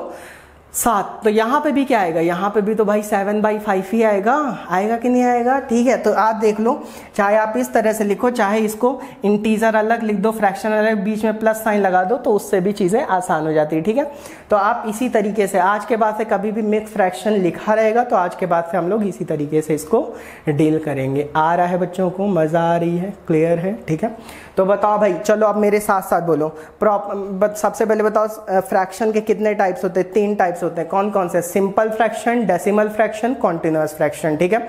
सात। तो यहाँ पे भी क्या आएगा? यहाँ पे भी तो भाई सेवन बाई फाइव ही आएगा। आएगा कि नहीं आएगा? ठीक है तो आप देख लो। चाहे आप इस तरह से लिखो, चाहे इसको इंटीजर अलग लिख दो फ्रैक्शन अलग, बीच में प्लस साइन लगा दो तो उससे भी चीज़ें आसान हो जाती है, ठीक है? तो आप इसी तरीके से, आज के बाद से कभी भी मिक्स फ्रैक्शन लिखा रहेगा तो आज के बाद से हम लोग इसी तरीके से इसको डील करेंगे। आ रहा है बच्चों को, मज़ा आ रही है क्लियर है, ठीक है? तो बताओ भाई, चलो आप मेरे साथ साथ बोलो प्रॉप सबसे पहले बताओ फ्रैक्शन के कितने टाइप्स होते हैं? तीन टाइप्स होते हैं। कौन कौन से? Simple fraction decimal fraction continuous fraction ठीक है?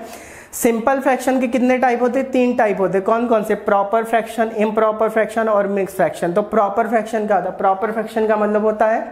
सिंपल फ्रैक्शन के कितने टाइप होते हैं? तीन टाइप होते हैं। कौन कौन से? प्रॉपर फ्रैक्शन इम्प्रॉपर फ्रैक्शन और मिक्स फ्रैक्शन तो प्रॉपर फ्रैक्शन का होता है प्रॉपर फ्रैक्शन का मतलब होता है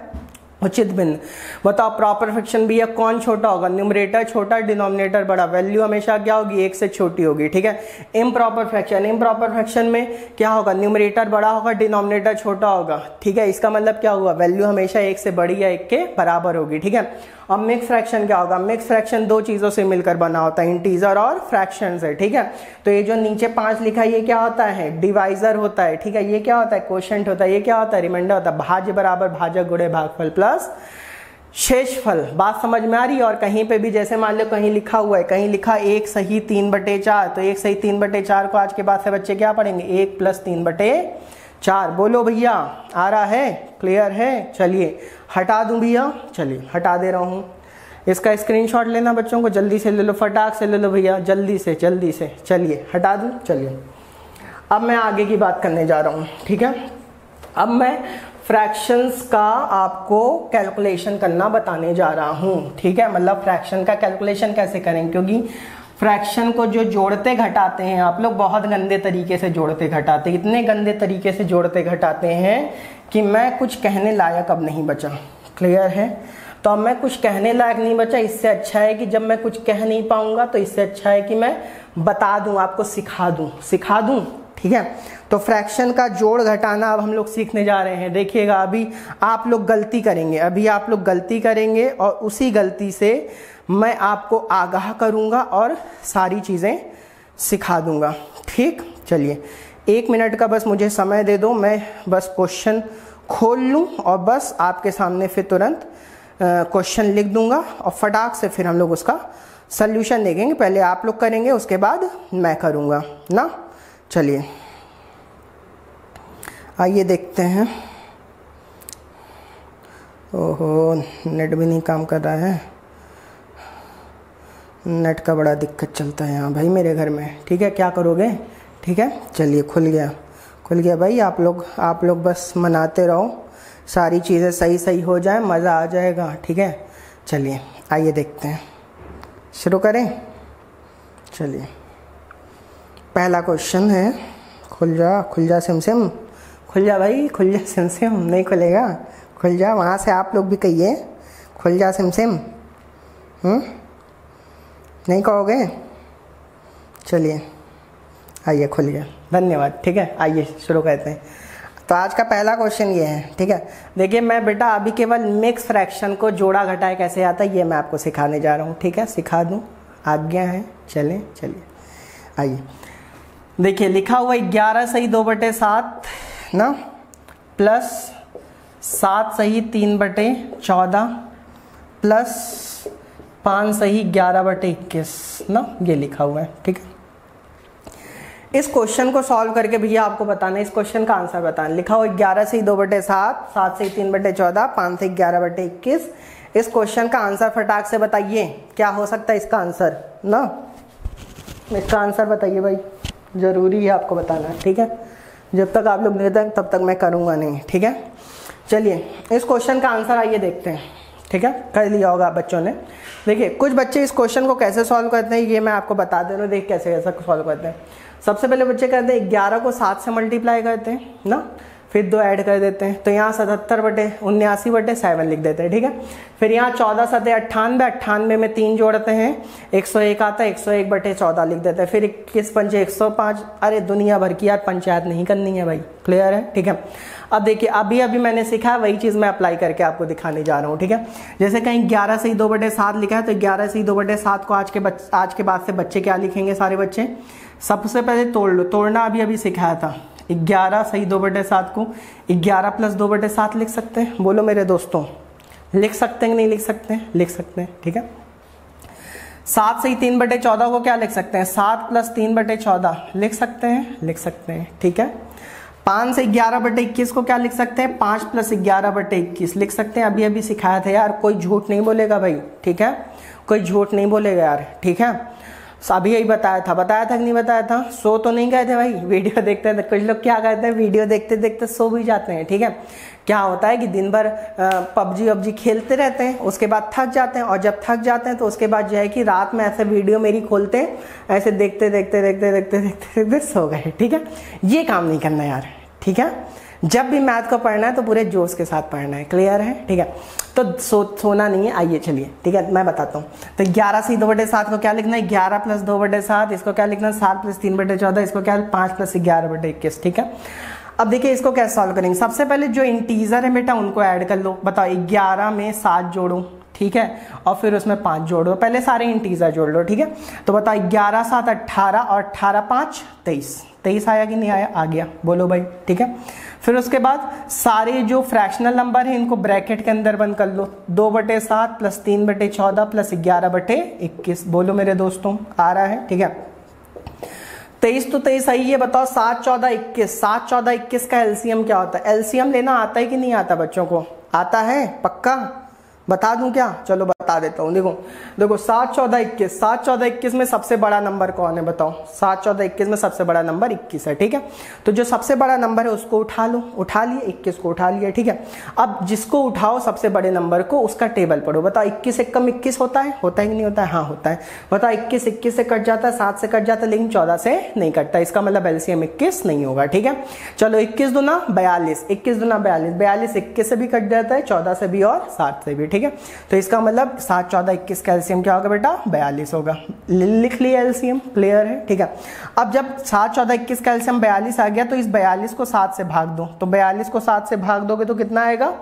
उचित भिन्न बताओ प्रॉपर फ्रैक्शन भी है? कौन छोटा होगा? न्यूमरेटर छोटा डिनोमिनेटर बड़ा? वैल्यू हमेशा क्या होगी? एक से छोटी होगी, ठीक है? Improper fraction improper fraction में क्या होगा? न्यूमरेटर बड़ा होगा डिनोमिनेटर छोटा होगा, ठीक है? इसका मतलब क्या हुआ? वैल्यू हमेशा एक से बड़ी या एक के बराबर होगी, ठीक है? अब मिक्स फ्रैक्शन क्या होगा? मिक्स फ्रैक्शन दो चीज़ों से मिलकर बना होता है इंटीजर और फ्रैक्शन से, ठीक है? तो ये जो नीचे पाँच लिखा ये क्या होता है? डिवाइजर होता है, ठीक है? ये क्या होता है? क्वेश्चन होता है, ये क्या होता है? रिमाइंडर होता है, भाज्य बराबर भाजक गुड़े भागफल प्लस शेषफल। बात समझ में आ रही है? और कहीं पे भी जैसे मान लो कहीं लिखा हुआ है, कहीं लिखा एक सही तीन बटे चार तो एक सही तीन बटे चार को आज के बाद से बच्चे क्या पढ़ेंगे? एक प्लस तीन बटे चार। बोलो भैया, आ रहा है? क्लियर है? चलिए, हटा दूँ भैया? चलिए, हटा दे रहा हूँ। इसका स्क्रीनशॉट लेना बच्चों को, जल्दी से ले लो, फटाक से ले लो भैया, जल्दी से जल्दी से। चलिए, हटा दूँ? चलिए। अब मैं आगे की बात करने जा रहा हूँ, ठीक है? अब मैं फ्रैक्शंस का आपको कैलकुलेशन करना बताने जा रहा हूँ, ठीक है? मतलब फ्रैक्शन का कैलकुलेशन कैसे करें? क्योंकि फ्रैक्शन को जो जोड़ते घटाते हैं, आप लोग बहुत गंदे तरीके से जोड़ते घटाते इतने गंदे तरीके से जोड़ते घटाते हैं कि मैं कुछ कहने लायक अब नहीं बचा। क्लियर है? तो अब मैं कुछ कहने लायक नहीं बचा, इससे अच्छा है कि जब मैं कुछ कह नहीं पाऊँगा तो इससे अच्छा है कि मैं बता दूँ, आपको सिखा दूँ। सिखा दूँ? ठीक है? तो फ्रैक्शन का जोड़ घटाना अब हम लोग सीखने जा रहे हैं। देखिएगा, अभी आप लोग गलती करेंगे। अभी आप लोग गलती करेंगे और उसी गलती से मैं आपको आगाह करूँगा और सारी चीज़ें सिखा दूँगा। ठीक? चलिए। एक मिनट का बस मुझे समय दे दो, मैं बस क्वेश्चन खोल लूँ और बस आपके सामने फिर तुरंत क्वेश्चन लिख दूँगा और फटाक से फिर हम लोग उसका सल्यूशन देखेंगे। पहले आप लोग करेंगे, उसके बाद मैं करूँगा, ना? चलिए। आइए देखते हैं। ओहो, नेट भी नहीं काम कर रहा है। नेट का बड़ा दिक्कत चलता है यहाँ भाई मेरे घर में। ठीक है, क्या करोगे? ठीक है? चलिए, खुल गया। खुल गया भाई, आप लोग आप लोग बस मनाते रहो। सारी चीज़ें सही सही हो जाए, मज़ा आ जाएगा, ठीक है? चलिए, आइए देखते हैं। शुरू करें? चलिए। पहला क्वेश्चन है। खुल जा खुल जा सिम सिम खुल जा भाई, खुल जा सिम सिम नहीं खुलेगा? खुल जा, वहाँ से आप लोग भी कहिए। खुल जा सिम सिम हम्म? नहीं कहोगे? चलिए। आइए, खुल गया। धन्यवाद, ठीक है? आइए, शुरू करते हैं। तो आज का पहला क्वेश्चन ये है, ठीक है? देखिए, मैं बेटा अभी केवल मिक्स फ्रैक्शन को जोड़ा घटाए कैसे आता है, ये मैं आपको सिखाने जा रहा हूँ, ठीक है? सिखा दूँ? आज्ञा है, चलें, चलिए। आइए। देखिए, लिखा हुआ ग्यारह सही दो बटे सात, ना? प्लस सात सही तीन बटे चौदह, प्लस पाँच सही ग्यारह बटे इक्कीस, ना? ये लिखा हुआ है, ठीक है? इस क्वेश्चन को सॉल्व करके भैया आपको बताना है, इस क्वेश्चन का आंसर बताना लिखा हो, ग्यारह से दो बटे सात सात से तीन बटे चौदह, पाँच से ग्यारह बटे इक्कीस। इस क्वेश्चन का आंसर फटाक से बताइए, क्या हो सकता है इसका आंसर ना? इसका आंसर बताइए भाई, ज़रूरी है आपको बताना, ठीक है? जब तक आप लोग नहीं तक तब तक मैं करूँगा नहीं, ठीक है? चलिए, इस क्वेश्चन का आंसर आइए देखते हैं, ठीक है? कर लिया होगा बच्चों ने। देखिए, कुछ बच्चे इस क्वेश्चन को कैसे सॉल्व करते हैं, ये मैं आपको बता दे रहा हूँ, देख कैसे कैसे सॉल्व करते हैं। सबसे पहले बच्चे कहते हैं, ग्यारह को सात से मल्टीप्लाई करते हैं, ना? फिर दो ऐड कर देते हैं। तो यहाँ सतहत्तर बटे, उन्यासी बटे सेवन लिख देते हैं, ठीक है? फिर यहाँ चौदह सतह अट्ठानवे अट्ठानवे में तीन जोड़ते हैं। एक सौ एक आता है, एक सौ एक बटे चौदह लिख देते हैं। फिर इक्कीस पंचे, एक सौ पाँच। अरे, दुनिया भर की यार पंचायत नहीं करनी है भाई। क्लियर है? ठीक है? अब देखिए, अभी अभी मैंने सीखा है, वही चीज़ मैं अप्लाई करके आपको दिखाने जा रहा हूँ, ठीक है? जैसे कहीं ग्यारह से ही दो बटे सात लिखा है तो ग्यारह से ही दो बटे सात को आज के आज के बाद से बच्चे क्या लिखेंगे सारे बच्चे? सबसे पहले तोड़ लो तोड़ना अभी अभी सिखाया था। ग्यारह सही दो बटे सात को, ग्यारह प्लस दो बटे सात लिख सकते हैं। बोलो मेरे दोस्तों, लिख सकते हैं कि नहीं लिख सकते हैं? लिख सकते हैं, ठीक है? सात सही तीन बटे चौदह को क्या लिख सकते हैं? सात प्लस तीन बटे चौदह, लिख सकते हैं? लिख सकते हैं, ठीक है? पाँच से ग्यारह बटे इक्कीस को क्या लिख सकते हैं? पाँच प्लस ग्यारह बटे इक्कीस लिख सकते हैं। अभी अभी सिखाया था यार, कोई झूठ नहीं बोलेगा भाई, ठीक है? कोई झूठ नहीं बोलेगा यार, ठीक है? अभी यही बताया था। बताया था कि नहीं बताया था? सो तो नहीं गए थे भाई। वीडियो देखते थे कुछ लोग क्या कहते हैं? वीडियो देखते देखते सो भी जाते हैं, ठीक है? क्या होता है कि दिन भर पबजी, वबजी खेलते रहते हैं, उसके बाद थक जाते हैं और जब थक जाते हैं तो उसके बाद जो है कि रात में ऐसे वीडियो मेरी खोलते हैं, ऐसे देखते देखते देखते देखते देखते देखते सो गए, ठीक है? ये काम नहीं करना यार, ठीक है? जब भी मैथ को पढ़ना है तो पूरे जोश के साथ पढ़ना है। क्लियर है? ठीक है। तो सो, सोना नहीं है, आइए चलिए। ठीक है, मैं बताता हूँ। तो ग्यारह से दो बटे सात को क्या लिखना है? ग्यारह प्लस दो बटे सात, इसको क्या लिखना है? सात प्लस तीन बटे चौदह, इसको क्या पाँच प्लस ग्यारह बटे इक्कीस। ठीक है? अब देखिए, इसको कैसे सॉल्व करेंगे? सबसे पहले जो इंटीजर है बेटा, उनको ऐड कर लो। बताओ ग्यारह में सात जोड़ो। ठीक है? और फिर उसमें पाँच जोड़ो पहले सारे इंटीजर जोड़ लो, ठीक है? तो बताओ, ग्यारह, सात, अट्ठारह और अट्ठारह, पाँच, तेईस। तेईस आया कि नहीं आया? आ गया। बोलो भाई, ठीक है? फिर उसके बाद सारे जो फ्रैक्शनल नंबर है, इनको ब्रैकेट के अंदर बंद कर लो। दो बटे सात प्लस तीन बटे चौदह प्लस ग्यारह बटे इक्कीस। बोलो मेरे दोस्तों, आ रहा है? ठीक है? तेईस तो तेईस सही है बताओ सात, चौदह, इक्कीस। सात, चौदह, इक्कीस का एलसीएम क्या होता है? एलसीएम लेना आता है कि नहीं आता बच्चों को? आता है, पक्का? बता दूँ क्या? चलो बता देता हूँ। देखो देखो, सात चौदह इक्कीस। सात चौदह इक्कीस में सबसे बड़ा नंबर कौन है बताओ? सात चौदह इक्कीस में सबसे बड़ा नंबर इक्कीस है, ठीक है? तो जो सबसे बड़ा नंबर है उसको उठा लो। उठा लिए, इक्कीस को उठा लिया, ठीक है? अब जिसको उठाओ सबसे बड़े नंबर को, उसका टेबल पढ़ो। बताओ, इक्कीस एक कम इक्कीस होता है? होता है नहीं होता है? हाँ होता है। बताओ, इक्कीस इक्कीस से कट जाता है, सात से कट जाता है, लेकिन चौदह से नहीं कटता। इसका मतलब एलसीएम इक्कीस नहीं होगा, ठीक है? चलो, इक्कीस दुना बयालीस। इक्कीस दुना बयालीस। बयालीस इक्कीस से भी कट जाता है, चौदह से भी और सात से भी, ठीक है? तो इसका मतलब सात, चौदह, इक्कीस का एलसीएम क्या होगा बेटा? बयालीस होगा। लिख लिया एल्सियम क्लियर है? ठीक है। अब जब सात, चौदह, इक्कीस का एलसीएम बयालीस आ गया तो इस बयालीस को सात से भाग दो। तो बयालीस को सात से भाग दोगे तो कितना आएगा?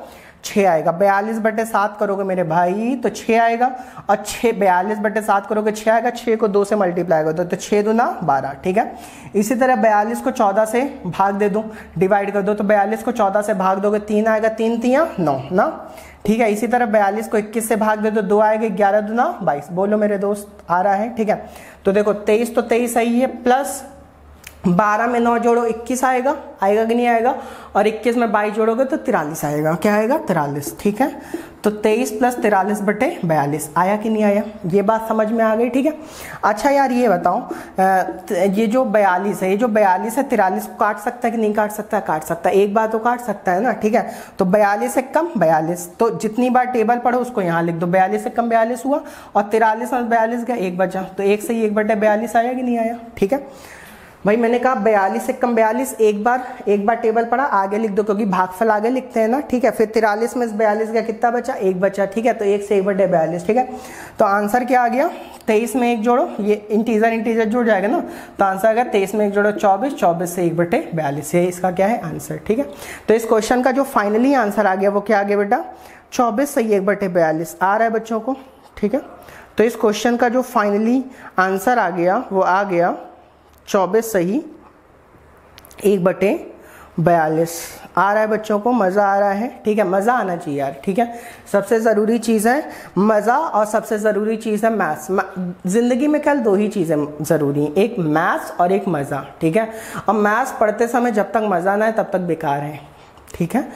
छः आएगा। बयालीस बटे सात करोगे मेरे भाई तो छः आएगा। और छः बयालीस बटे सात करोगे छः आएगा। छः को दो से मल्टीप्लाई कर दो तो छः दो ना बारह, ठीक है? इसी तरह बयालीस को चौदह से भाग दे दो डिवाइड कर दो तो बयालीस को चौदह से भाग दोगे, तीन आएगा, तीन तिया, नौ, ना? ठीक है, इसी तरह बयालीस को इक्कीस से भाग दे तो दो आएगा, ग्यारह दुना बाईस। बोलो मेरे दोस्त, आ रहा है, ठीक है? तो देखो, तेईस तो तेईस सही है प्लस बारह में नौ जोड़ो, इक्कीस आएगा आएगा कि नहीं आएगा? और इक्कीस में बाईस जोड़ोगे तो तिरालीस आएगा। क्या आएगा? तिरालीस, ठीक है? तो तेईस प्लस तिरालीस बटे बयालीस। आया कि नहीं आया? ये बात समझ में आ गई, ठीक है? अच्छा यार, ये बताओ ये जो बयालीस है, ये जो बयालीस है, तिरालीस को काट सकता है कि नहीं काट सकता? काट सकता है। एक बार तो काट सकता है ना, ठीक है? तो बयालीस से कम बयालीस। तो जितनी बार टेबल पढ़ो, उसको यहाँ लिख दो। बयालीस से कम बयालीस हुआ और तिरालीस में बयालीस का एक बचा। तो एक से ही एक बटे बयालीस आया कि नहीं आया? ठीक है? भाई, मैंने कहा बयालीस से कम बयालीस, एक बार एक बार टेबल पढ़ा, आगे लिख दो, क्योंकि भागफल आगे लिखते हैं ना, ठीक है? फिर तिरालीस में इस बयालीस का कितना बचा? एक बचा, ठीक है? तो एक से एक बटे बयालीस, ठीक है? तो आंसर क्या आ गया? तेईस में एक जोड़ो, ये इंटीजर इंटीजर जुड़ जाएगा ना? तो आंसर अगर तेईस में एक जोड़ो, चौबीस चौबीस से एक बटे बयालीस, ये इसका क्या है? आंसर, ठीक है? तो इस क्वेश्चन का जो फाइनली आंसर आ गया, वो क्या आ गया बेटा? चौबीस से एक बटे बयालीस, आ रहा है बच्चों को, ठीक है? तो इस क्वेश्चन का जो फाइनली आंसर आ गया, वो आ गया चौबीस सही, एक बटे बयालीस। आ रहा है बच्चों को, मज़ा आ रहा है। ठीक है, मज़ा आना चाहिए यार, ठीक है? सबसे ज़रूरी चीज़ है मज़ा और सबसे ज़रूरी चीज़ है मैथ्स। ज़िंदगी में कल दो ही चीज़ें ज़रूरी हैं, एक मैथ्स और एक मज़ा, ठीक है? और मैथ्स पढ़ते समय जब तक मज़ा ना है तब तक बेकार है, ठीक है?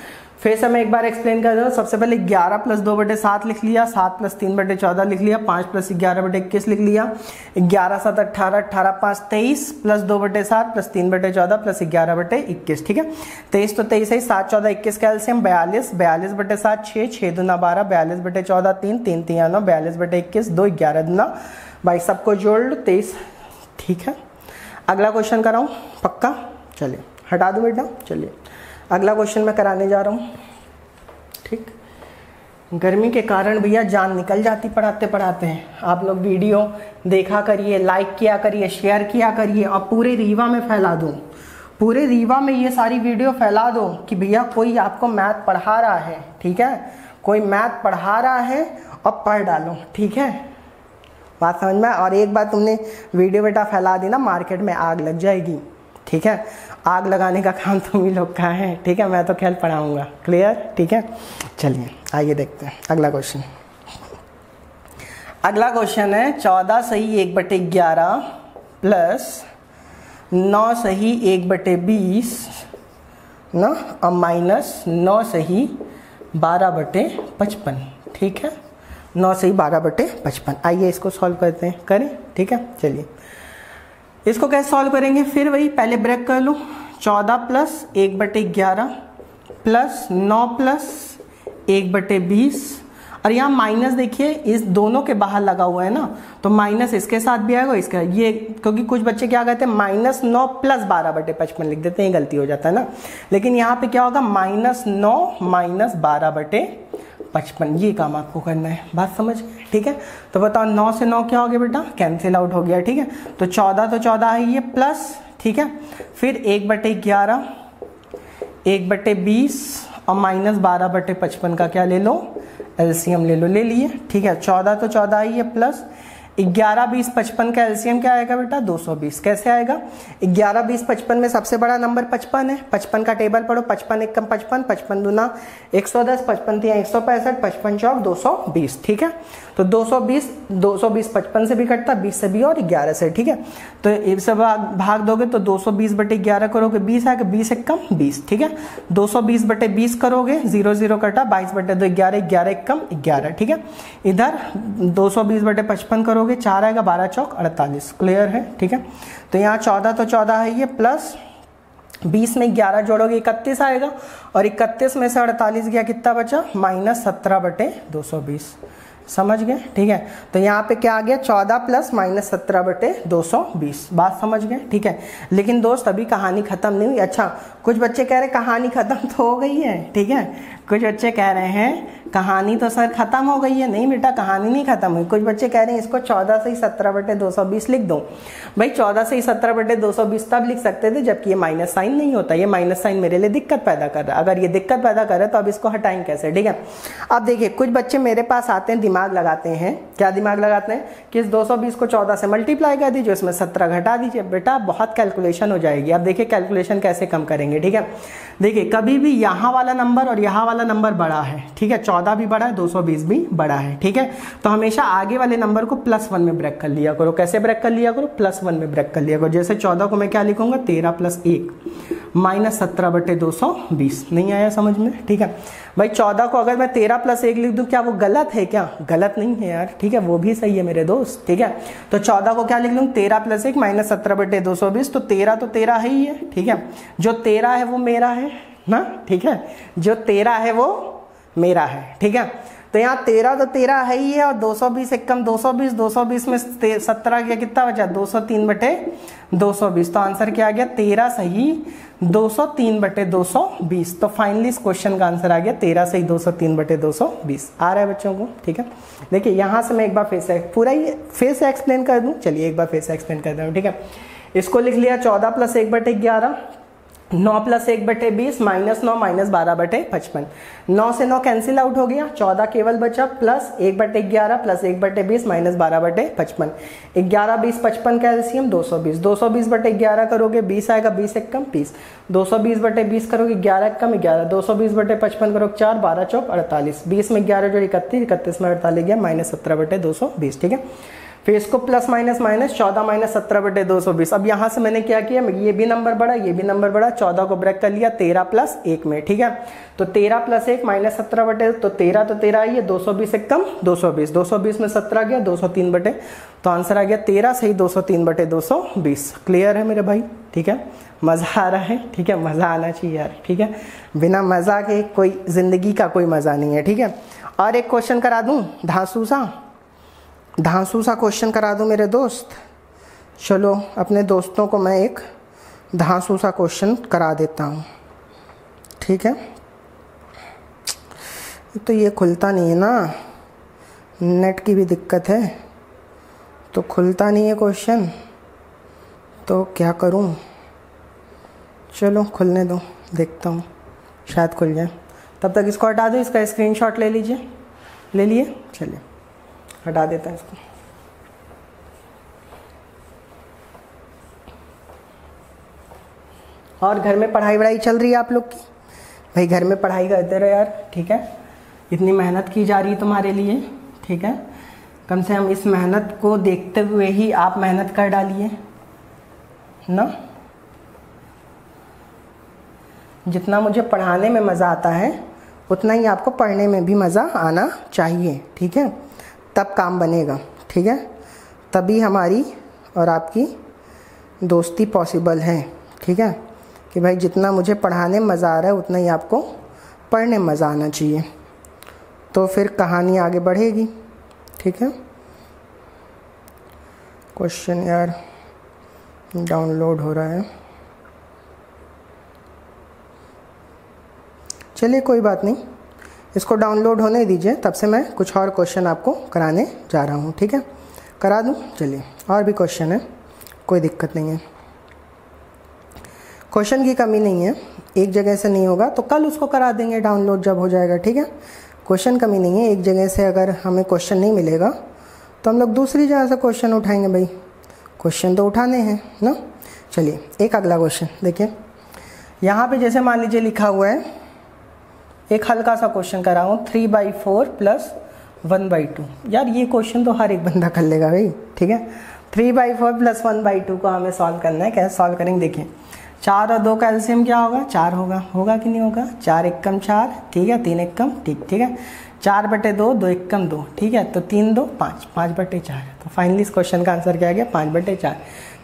फिर से मैं एक बार एक्सप्लेन कर दूँ। सबसे पहले 11 प्लस दो बटे सात लिख लिया, सात प्लस तीन बटे चौदह लिख लिया, पाँच प्लस ग्यारह बटे इक्कीस लिख लिया, ग्यारह सात अट्ठारह अट्ठारह पाँच तेईस प्लस दो बटे सात प्लस तीन बटे चौदह प्लस ग्यारह बटे इक्कीस, ठीक है? तेईस तो तेईस है, सात, चौदह, इक्कीस कैल्सियम बयालीस बयालीस बटे सात, छः छः दुना बारह, बयालीस बटे चौदह, तीन तीन तीन, नौ, बयालीस बटे इक्कीस, दो, ग्यारह दुना। भाई सबको जोड़ लो, तेईस, ठीक है? अगला क्वेश्चन कराऊँ पक्का? चलिए, हटा दो बेटा, चलिए। अगला क्वेश्चन मैं कराने जा रहा हूँ। ठीक? गर्मी के कारण भैया जान निकल जाती पढ़ाते पढ़ाते। हैं आप लोग वीडियो देखा करिए लाइक किया करिए शेयर किया करिए और पूरे रीवा में फैला दो। पूरे रीवा में ये सारी वीडियो फैला दो कि भैया कोई आपको मैथ पढ़ा रहा है, ठीक है? कोई मैथ पढ़ा रहा है और पढ़ डालो, ठीक है? बात समझ में और एक बार तुमने वीडियो बेटा फैला दी ना, मार्केट में आग लग जाएगी, ठीक है? आग लगाने का काम तुम ही लोग का है। ठीक है, मैं तो खेल पढ़ाऊँगा। क्लियर ठीक है? चलिए, आइए देखते हैं। अगला क्वेश्चन अगला क्वेश्चन है, चौदह सही एक बटे ग्यारह प्लस नौ सही एक बटे बीस, ना? और माइनस नौ सही बारह बटे पचपन। ठीक है? नौ सही बारह बटे पचपन। आइए इसको सॉल्व करते हैं। करें? ठीक है? चलिए। इसको कैसे सॉल्व करेंगे? फिर वही पहले ब्रेक कर लूँ। चौदह प्लस एक बटे ग्यारह प्लस नौ प्लस एक बटे बीस। और यहाँ माइनस देखिए, इस दोनों के बाहर लगा हुआ है ना? तो माइनस इसके साथ भी आएगा इसका ये क्योंकि कुछ बच्चे क्या कहते हैं माइनस नौ प्लस बारह बटे पचपन लिख देते हैं गलती हो जाता है ना? लेकिन यहाँ पे क्या होगा? माइनस नौ माइनस बारह बटे पचपन, ये काम आपको करना है। बात समझ? ठीक है? तो बताओ, नौ से नौ क्या हो गया बेटा? कैंसिल आउट हो गया, ठीक है? तो चौदह तो चौदह है ये प्लस ठीक है? फिर एक बटे ग्यारह, एक बटे बीस और माइनस बारह बटे पचपन का क्या ले लो? एलसीएम ले लो, ले लिए, ठीक है? चौदह तो चौदह ही है प्लस ग्यारह बीस पचपन का एलसीएम क्या आएगा बेटा? 220 कैसे आएगा? ग्यारह बीस पचपन में सबसे बड़ा नंबर पचपन है। पचपन का टेबल पढ़ो। पचपन एक कम पचपन पचपन दूना एक सौ दस पचपन तीन एक सौ पैंसठ पचपन चौक दो सौ बीस। ठीक है? तो दो सौ बीस दो सौ बीस पचपन से भी कटता बीस से भी और ग्यारह से। ठीक है? तो एक से भाग, दोगे तो दो सौ बीस बटे ग्यारह करोगे बीस आएगा बीस एक कम बीस। ठीक है? दो सौ बीस बटे बीस करोगे ज़ीरो ज़ीरो कटा बाईस बटे दो ग्यारह ग्यारह एक कम ग्यारह। ठीक है? इधर दो सौ बीस बटे पचपन करोगे करोगे, चार आएगा, बारह चौक, अड़तालीस। क्लियर है? ठीक है? तो यहाँ चौदह तो चौदह है ये प्लस बीस में ग्यारह जोड़ोगे, इकतीस आएगा, और इकतीस में से अड़तालीस गया, कितना बचा? माइनस सत्रह बटे दो सौ बीस। समझ गए? ठीक है? तो यहाँ पे क्या आ गया? चौदह प्लस माइनस सत्रह बटे दो सौ बीस। बात समझ गए? ठीक है? लेकिन दोस्त, अभी कहानी खत्म नहीं हुई। अच्छा कुछ बच्चे कह रहे कहानी खत्म तो हो गई है। ठीक है? कुछ बच्चे कह रहे हैं कहानी तो सर खत्म हो गई है। नहीं बेटा, कहानी नहीं खत्म हुई। कुछ बच्चे कह रहे हैं, इसको चौदह से ही सत्रह बटे दो सौ बीस लिख दो। भाई, चौदह से ही सत्रह बटे दो सौ बीस तब लिख सकते थे, जबकि ये माइनस साइन नहीं होता। ये माइनस साइन मेरे लिए दिक्कत पैदा कर रहा है। अगर ये दिक्कत पैदा कर रहा है तो अब इसको हटाएँ कैसे? ठीक है? अब देखिए, कुछ बच्चे मेरे पास आते हैं, दिमाग लगाते हैं। क्या दिमाग लगाते हैं? कि इस दो सौ बीस को चौदह से मल्टीप्लाई कर दीजिए, इसमें सत्रह घटा दीजिए। बेटा, बहुत कैलकुलेशन हो जाएगी। अब देखिए कैलकुलेशन कैसे कम करेंगे? ठीक है? देखिए, कभी भी यहाँ वाला नंबर और यहाँ वाला नंबर बड़ा है। ठीक है? चौदह चौदह भी बड़ा है, दो सौ बीस भी बड़ा है, ठीक है? तो हमेशा आगे वाले नंबर को प्लस वन में ब्रेक कर लिया करो। कैसे ब्रेक कर लिया करो? प्लस वन में ब्रेक कर लिया करो। जैसे चौदह को मैं क्या लिखूँगा? तेरह प्लस एक, माइनस सत्रह बटे दो सौ बीस। नहीं आया समझ में? ठीक है? भाई, चौदह को अगर मैं तेरह प्लस एक लिख दूँ, क्या वो गलत है क्या? गलत नहीं है यार, ठीक है? वो भी सही है मेरे दोस्त, ठीक है? तो चौदह को क्या लिख लूँ? तेरह प्लस एक, माइनस सत्रह बटे दो सौ बीस। तो तेरह तो तेरह है ही है, ठीक है? जो तेरह है वो मेरा है, ना? ठीक है? जो तेरह है वो मेरा है, ठीक है? तो यहाँ तेरह तो तेरह है ही है और 220 एक कम 220 220 में सत्रह गया कितना बचा? 203 बटे 220 तो आंसर क्या आ गया? तेरह सही 203 बटे 220 तो फाइनली इस क्वेश्चन का आंसर आ गया, तेरह सही 203 बटे 220 आ रहा है बच्चों को, ठीक है? देखिए, यहाँ से मैं एक बार फेस पूरा ही फेस एक्सप्लेन कर दूँ? चलिए एक बार फेस एक्सप्लेन कर दूँ ठीक है? इसको लिख लिया, चौदह प्लस एक बटे ग्यारह। नौ प्लस एक बटे बीस, माइनस नौ, माइनस बारह बटे पचपन। नौ से नौ कैंसिल आउट हो गया। चौदह केवल बचा, प्लस एक बटे ग्यारह, प्लस एक बटे बीस, माइनस बारह बटे पचपन। ग्यारह, बीस, पचपन कैल्सियम दो सौ बीस। दो सौ बीस बटे ग्यारह करोगे, बीस आएगा, बीस एक कम बीस दो सौ बीस बटे बीस करोगे, ग्यारह एक कम ग्यारह। दो सौ बीस बटे पचपन करोगे, चार, बारह चौक अड़तालीस। बीस में ग्यारह जो इकतीस इकतीस में अड़तालीस गया, माइनस सत्रह बटे दो सौ बीस, ठीक है? फिर इसको प्लस माइनस माइनस चौदह माइनस सत्रह बटे दो सौ बीस। अब यहाँ से मैंने क्या किया? ये भी नंबर बढ़ा, ये भी नंबर बढ़ा, चौदह को ब्रेक कर लिया, तेरह प्लस एक में, ठीक है? तो तेरह प्लस एक माइनस सत्रह बटे तो तेरह तो तेरह है, दो सौ बीस एक कम, दो सौ बीस। दो सौ बीस में सत्रह गया, दो सौ तीन बटे तो आंसर आ गया तेरह सही, दो सौ तीन बटे दो सौ बीस। क्लियर है मेरे भाई? ठीक है? मज़ा आ रहा है, ठीक है? मज़ा आना चाहिए यार, ठीक है? बिना मज़ा के कोई ज़िंदगी का कोई मज़ा नहीं है, ठीक है? और एक क्वेश्चन करा दूँ, धांसू सा? धांसू सा क्वेश्चन करा दो मेरे दोस्त? चलो, अपने दोस्तों को मैं एक धांसू सा क्वेश्चन करा देता हूँ। ठीक है? तो ये खुलता नहीं है ना। नेट की भी दिक्कत है। तो खुलता नहीं है क्वेश्चन तो क्या करूँ? चलो, खुलने दो, देखता हूँ। शायद खुल जाए। तब तक इसको हटा दो, इसका स्क्रीनशॉट ले लीजिए। ले लिए? चलिए। हटा देता है इसको। और घर में पढ़ाई वढ़ाई चल रही है आप लोग की? भाई घर में पढ़ाई करते रहो यार, ठीक है? इतनी मेहनत की जा रही है तुम्हारे लिए, ठीक है? कम से कम इस मेहनत को देखते हुए ही आप मेहनत कर डालिए, ना? जितना मुझे पढ़ाने में मज़ा आता है, उतना ही आपको पढ़ने में भी मज़ा आना चाहिए, ठीक है? तब काम बनेगा, ठीक है? तभी हमारी और आपकी दोस्ती पॉसिबल है, ठीक है? कि भाई जितना मुझे पढ़ाने मज़ा आ रहा है, उतना ही आपको पढ़ने मज़ा आना चाहिए। तो फिर कहानी आगे बढ़ेगी, ठीक है? क्वेश्चन यार डाउनलोड हो रहा है। चलिए, कोई बात नहीं। इसको डाउनलोड होने दीजिए, तब से मैं कुछ और क्वेश्चन आपको कराने जा रहा हूँ, ठीक है? करा दूँ? चलिए, और भी क्वेश्चन है, कोई दिक्कत नहीं है। क्वेश्चन की कमी नहीं है, एक जगह से नहीं होगा तो कल उसको करा देंगे डाउनलोड जब हो जाएगा, ठीक है? क्वेश्चन कमी नहीं है, एक जगह से अगर हमें क्वेश्चन नहीं मिलेगा तो हम लोग दूसरी जगह से क्वेश्चन उठाएँगे भाई। क्वेश्चन तो उठाने हैं, ना? चलिए, एक अगला क्वेश्चन देखिए। यहाँ पे जैसे मान लीजिए लिखा हुआ है एक हल्का सा question कराऊँ three by four plus one by two यार, ये क्वेश्चन तो हर एक बंदा कर लेगा भाई, ठीक है? Three by four plus one by two को हमें सॉल्व करना है, कैसे सॉल्व करेंगे? देखिए, चार और दो कैल्शियम क्या होगा? चार होगा। होगा कि नहीं होगा? चार एक कम चार, ठीक है? तीन एक कम ठीक ठीक है? चार बटे दो दो एक कम दो, ठीक है? तो तीन दो, पाँच। पाँच बटे चार। तो फाइनली इस क्वेश्चन का आंसर क्या गया? पाँच बटे चार।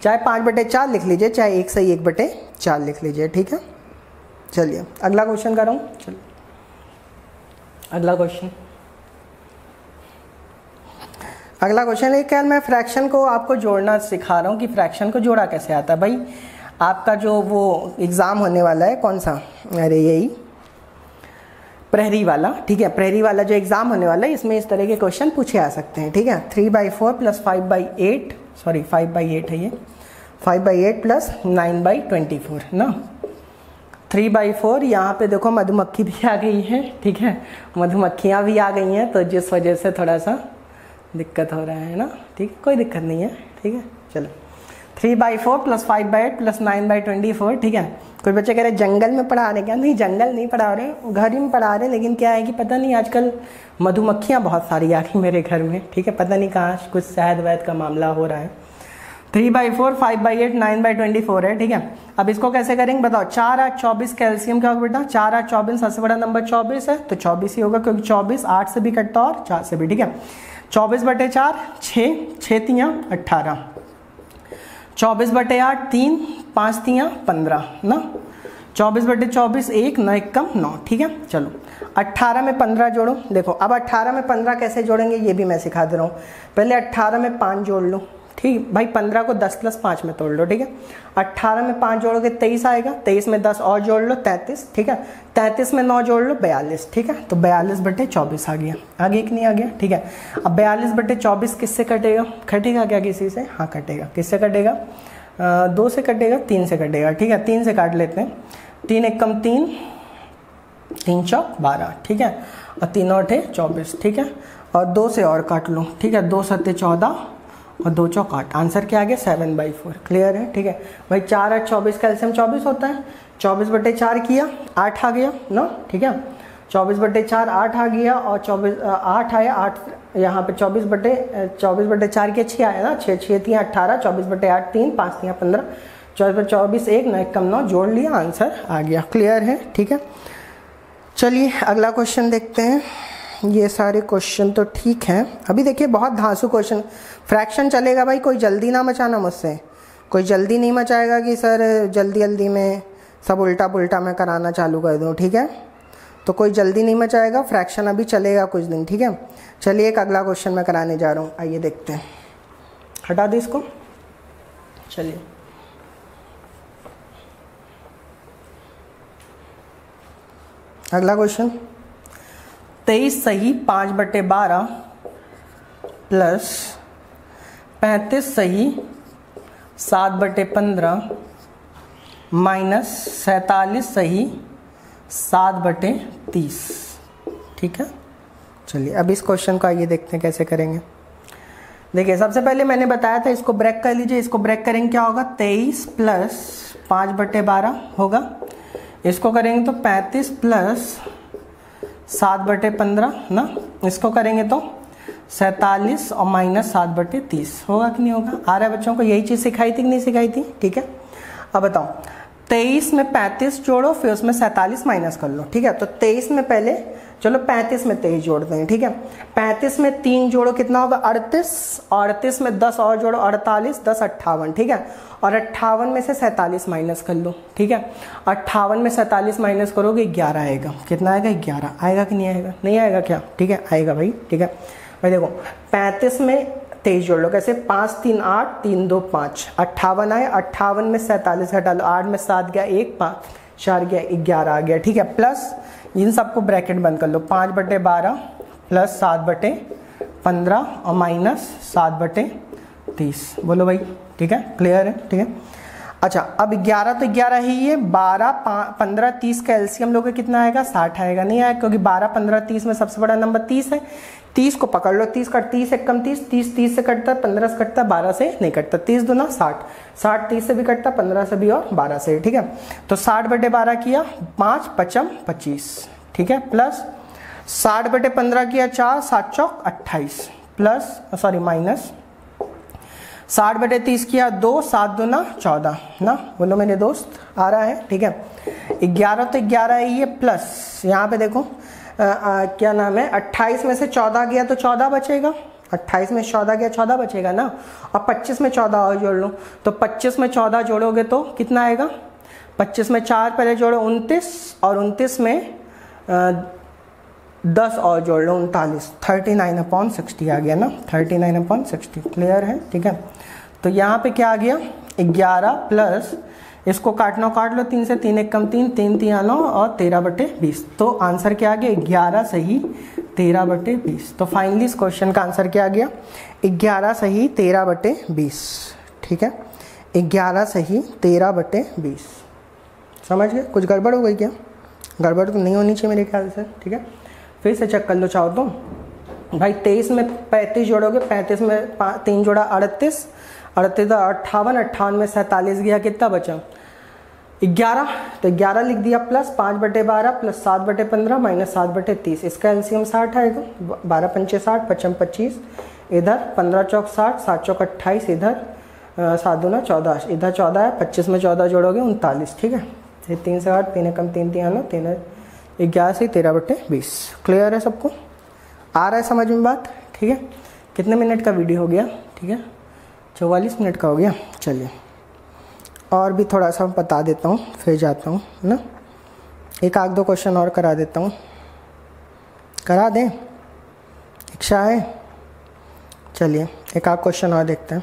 चाहे पाँच बटे चार लिख लीजिए, चाहे एक सही एक बटे चार लिख लीजिए, ठीक है? चलिए, अगला क्वेश्चन कर रहा हूँ। चलिए अगला क्वेश्चन अगला क्वेश्चन है क्या मैं फ्रैक्शन को आपको जोड़ना सिखा रहा हूँ कि फ्रैक्शन को जोड़ा कैसे आता है। भाई, आपका जो वो एग्ज़ाम होने वाला है, कौन सा? अरे, यही। प्रहरी वाला, ठीक है? प्रहरी वाला जो एग्ज़ाम होने वाला है, इसमें इस तरह के क्वेश्चन पूछे आ सकते हैं, ठीक है? Three by four plus five by eight sorry five by eight है ये। Five by eight plus nine by twenty four ना? थ्री बाई फोर यहाँ पे देखो मधुमक्खी भी आ गई है, ठीक है? मधुमक्खियाँ भी आ गई हैं तो जिस वजह से थोड़ा सा दिक्कत हो रहा है ना? ठीक है कोई दिक्कत नहीं है, ठीक है? चलो। Three by four plus five by eight plus nine by twenty four ठीक है? कोई बच्चे कह रहे जंगल में पढ़ा रहे क्या? नहीं, जंगल नहीं पढ़ा रहे घर ही में पढ़ा रहे लेकिन क्या है कि पता नहीं आजकल मधुमक्खियाँ बहुत सारी आ गई मेरे घर में, ठीक है? पता नहीं कहाँ, कुछ शहद वैद का मामला हो रहा है। Three by four, five by eight, nine by twenty four है, ठीक है? अब इसको कैसे करेंगे? बताओ, चार आठ चौबीस कैल्शियम क्या होगा बेटा? चार आठ चौबीस, सबसे बड़ा नंबर चौबीस है तो चौबीस ही होगा, क्योंकि चौबीस आठ से भी कटता और चार से भी, ठीक है? चौबीस बटे चार छः छः तियाँ अट्ठारह चौबीस बटे आठ, तीन, पाँच तियाँ, पंद्रह, ना? चौबीस बटे चौबीस, एक, नौ एक कम नौ, ठीक है? चलो अट्ठारह में पंद्रह जोड़ो। देखो, अब अट्ठारह में पंद्रह कैसे जोड़ेंगे, ये भी मैं सिखा दे रहा हूँ। पहले अट्ठारह में पाँच जोड़ लो। ठीक, भाई पंद्रह को दस प्लस पाँच में तोड़ लो, ठीक है? अट्ठारह में पाँच जोड़ोगे तेईस आएगा, तेईस में दस और जोड़ लो, तैंतीस, ठीक है? तैंतीस में नौ जोड़ लो, बयालीस, ठीक है? तो बयालीस बटे चौबीस आ गया, आगे कि नहीं आ गया, ठीक है? अब बयालीस बटे चौबीस किससे कटेगा? कटेगा क्या किसी से? हाँ कटेगा। किससे कटेगा? दो से कटेगा, तीन से कटेगा, ठीक है? तीन से काट लेते हैं। तीन एक कम तीन तीन चौक बारह, ठीक है? और तीन और चौबीस, ठीक है? और दो से और काट लो, ठीक है? दो सत्ते चौदह और दो चौक आठ आंसर क्या आ गया सेवन बाई फोर क्लियर है? ठीक है? भाई चार आठ चौबीस कैल्शियम चौबीस होता है। चौबीस बटे चार किया, आठ आ गया ना ठीक है? चौबीस बटे चार आठ आ गया और चौबीस आठ आया, आठ यहाँ पे चौबीस बटे चौबीस बटे चार के छः आया ना? छः छः तीन, अट्ठारह, चौबीस बटे आठ तीन, पाँच तीन, पंद्रह, चौबीस बटे चौबीस एक, नौ एक कम नौ, जोड़ लिया आंसर आ गया। क्लियर है? ठीक है? चलिए, अगला क्वेश्चन देखते हैं। ये सारे क्वेश्चन तो ठीक हैं। अभी देखिए, बहुत धांसू क्वेश्चन फ्रैक्शन चलेगा भाई, कोई जल्दी ना मचाना मुझसे। कोई जल्दी नहीं मचाएगा कि सर, जल्दी जल्दी में सब उल्टा पुल्टा मैं कराना चालू कर दूँ, ठीक है? तो कोई जल्दी नहीं मचाएगा फ्रैक्शन अभी चलेगा कुछ दिन, ठीक है? चलिए, एक अगला क्वेश्चन मैं कराने जा रहा हूँ। आइए देखते हैं। हटा दे इसको। चलिए। अगला क्वेश्चन तेईस सही, पाँच बटे बारह, प्लस पैंतीस सही, सात बटे पंद्रह, माइनस सैतालीस सही, सात बटे तीस। ठीक है? चलिए, अब इस क्वेश्चन को आइए देखते हैं कैसे करेंगे। देखिए, सबसे पहले मैंने बताया था इसको ब्रेक कर लीजिए। इसको ब्रेक करेंगे क्या होगा? तेईस प्लस पाँच बटे बारह होगा। इसको करेंगे तो पैंतीस प्लस सात बटे पंद्रह, ना? इसको करेंगे तो सैतालीस और माइनस सात बटे तीस। होगा कि नहीं होगा? आ रहा है बच्चों को, यही चीज़ सिखाई थी कि नहीं सिखाई थी? ठीक है? अब बताओ। तेईस में पैंतीस जोड़ो, फिर उसमें सैंतालीस माइनस कर लो, ठीक है? तो तेईस में पहले, चलो पैंतीस में तेईस जोड़ देंगे ठीक है? पैंतीस में तीन जोड़ो कितना होगा? अड़तीस अड़तीस में दस और जोड़ो, अड़तालीस, दस अट्ठावन, ठीक है? और अट्ठावन में से सैंतालीस माइनस कर लो, ठीक है? अट्ठावन में सैंतालीस माइनस करोगे, ग्यारह आएगा। कितना आएगा? ग्यारह। आएगा कि नहीं आएगा? नहीं आएगा क्या? ठीक है, आएगा भाई, ठीक है? भाई देखो, पैंतीस में तेईस जोड़ लो, कैसे? पाँच, तीन, आठ, तीन, दो, पाँच। अट्ठावन आए, अट्ठावन में सैतालीस घटा लो, आठ में सात गया, एक पाँच चार गया, ग्यारह आ गया, ठीक है? प्लस इन सबको ब्रैकेट बंद कर लो, पाँच बटे बारह प्लस सात बटे पंद्रह और माइनस सात बटे तीस। बोलो भाई, ठीक है? क्लियर है? ठीक है? अच्छा अब 11 तो 11 ही है 12 पंद्रह, तीस का एलसीएम लोगे कितना आएगा? 60 आएगा। नहीं आएगा क्योंकि 12 15 30 में सबसे बड़ा नंबर 30 है। 30 को पकड़ लो 30 कट 30 एक कम 30 30 30 से कटता है 15 से कटता है 12 से नहीं कटता 30 दुना साठ साठ तीस से भी कटता 15 से भी और 12 से, ठीक है? तो 60 बटे बारह किया, पाँच, पचम, पच्चीस, ठीक है? प्लस साठ बटे पंद्रह किया चार, सात चौक, अट्ठाईस, प्लस, सॉरी, माइनस साठ बटे तीस किया दो, सात दो ना चौदह, ना? बोलो मेरे दोस्त, आ रहा है, ठीक है? ग्यारह तो ग्यारह है ये प्लस यहाँ पे देखो आ, आ, क्या नाम है? अट्ठाईस में से चौदह गया तो चौदह बचेगा। अट्ठाईस में चौदह गया चौदह बचेगा ना? और पच्चीस में चौदह और जोड़ लो। तो पच्चीस में चौदह जोड़ोगे तो कितना आएगा? पच्चीस में चार पहले जोड़ो उनतीस और उनतीस में दस और जोड़ लो उनतालीस। थर्टी नाइन अपॉन सिक्सटी आ गया ना? Thirty nine upon sixty. Clear है? ठीक है? तो यहाँ पे क्या आ गया? ग्यारह प्लस इसको काट काटना काट लो, तीन से तीन एक कम तीन तीन तीन नौ और तेरह बटे बीस। तो आंसर क्या आ गया? ग्यारह सही, तेरह बटे बीस। तो फाइनली इस क्वेश्चन का आंसर क्या आ गया? ग्यारह सही, तेरह बटे बीस। ठीक है? ग्यारह सही, तेरह बटे बीस। समझ गए? कुछ गड़बड़ हो गई क्या? गड़बड़ तो नहीं होनी चाहिए मेरे ख्याल से। ठीक है? फिर से चेक कर लो चाहो तो भाई तेईस में पैंतीस जोड़ोगे, पैंतीस में तीन जोड़ा अड़तीस। अड़तीस, अट्ठावन में सैंतालीस गया, कितना बचा? ग्यारह तो ग्यारह लिख दिया, प्लस पाँच बटे बारह, प्लस सात बटे पंद्रह, माइनस सात बटे तीस। इसका एलसीएम साठ आएगा। बारह पंचे साठ पचम पच्चीस, इधर पंद्रह चौक साठ, सात चौक अट्ठाईस, इधर सात दूना चौदह। इधर चौदह है, पच्चीस में चौदह जोड़ोगे, उनतालीस, ठीक है? तीन से आठ, तीन कम तीन तीन आना, तीन ग्यारह से तेरह बटे बीस। क्लियर है सबको? आ रहा है समझ में बात? ठीक है? कितने मिनट का वीडियो हो गया? ठीक है? चौवालीस मिनट का हो गया। चलिए। और भी थोड़ा सा बता देता हूँ, फिर जाता हूँ, है ना? एक आध दो क्वेश्चन और करा देता हूँ। करा दें? इच्छा है? चलिए, एक आध क्वेश्चन और देखते हैं।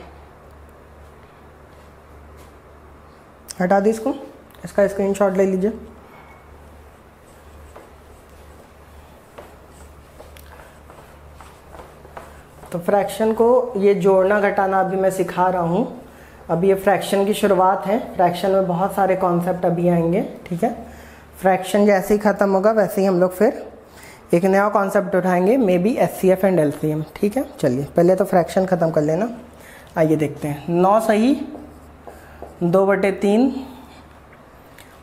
हटा दी इसको। इसका स्क्रीनशॉट ले लीजिए। तो फ्रैक्शन को ये जोड़ना घटाना अभी मैं सिखा रहा हूँ। अभी ये फ्रैक्शन की शुरुआत है। फ्रैक्शन में बहुत सारे कॉन्सेप्ट अभी आएँगे, ठीक है? फ्रैक्शन जैसे ही ख़त्म होगा, वैसे ही हम लोग फिर एक नया कॉन्सेप्ट उठाएँगे maybe S C F and L C M ठीक है? चलिए, पहले तो फ्रैक्शन ख़त्म कर लेना। आइए देखते हैं। नौ सही, दो बटे तीन,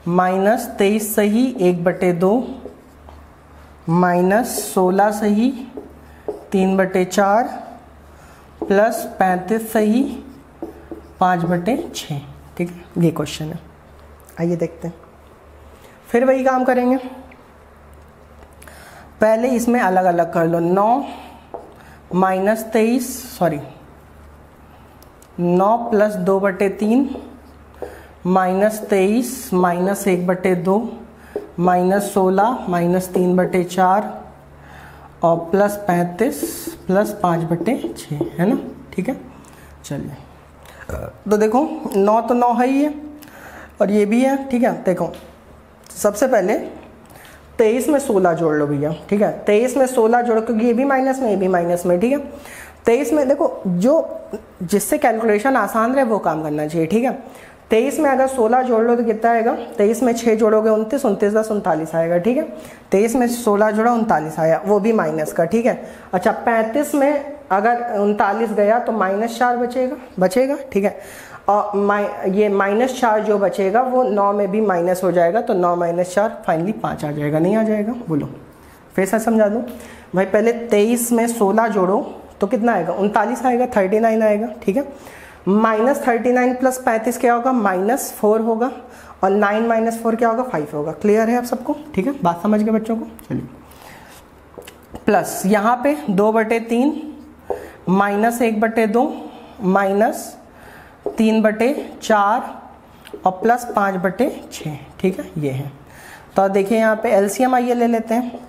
माइनस तेईस सही, एक बटे दो, माइनस सोलह सही, तीन बटे चार प्लस पैंतीस सही, पाँच बटे छः। ठीक है ये क्वेश्चन है। आइए देखते हैं। फिर वही काम करेंगे। पहले इसमें अलग अलग कर लो। नौ, माइनस तेईस सॉरी नौ प्लस दो बटे तीन, माइनस तेईस, माइनस एक बटे दो, माइनस सोलह, माइनस तीन बटे चार और प्लस पैंतीस प्लस पाँच बटे छः, है ना? ठीक है? चलिए। तो देखो, नौ तो नौ है ही है, और ये भी है, ठीक है? देखो, सबसे पहले तेईस में सोलह जोड़ लो भैया, ठीक है? तेईस में सोलह जोड़, क्योंकि ये भी माइनस में, ये भी माइनस में, ठीक है? तेईस में देखो, जो, जिससे कैलकुलेशन आसान रहे, वो काम करना चाहिए, ठीक है? तेईस में अगर सोलह जोड़ लो तो कितना आएगा? तेईस में छः जोड़ोगे उनतीस उनतीस दस उनतालीस आएगा, ठीक है? तेईस में सोलह जोड़ा उनतालीस आया, वो भी माइनस का, ठीक है? अच्छा पैंतीस में अगर उनतालीस गया तो माइनस चार बचेगा बचेगा, ठीक है? और माइ ये माइनस चार जो बचेगा, वो नौ में भी माइनस हो जाएगा तो नौ माइनस चार फाइनली पाँच आ जाएगा, नहीं आ जाएगा? बोलो। फिर से समझा दूँ? भाई, पहले तेईस में सोलह जोड़ो तो कितना आएगा? उनतालीस आएगा थर्टी नाइन आएगा, ठीक है? माइनस थर्टी नाइन प्लस पैंतीस क्या होगा? माइनस फोर होगा। और नाइन माइनस फोर क्या होगा? फाइव होगा। क्लियर है आप सबको? ठीक है? बात समझ गए बच्चों को? चलिए। प्लस यहाँ पे दो बटे तीन, माइनस एक बटे दो, माइनस तीन बटे चार, और प्लस पाँच बटे छः। ठीक है? ये है। तो देखिए यहाँ पे एलसीएम आइए ले लेते हैं।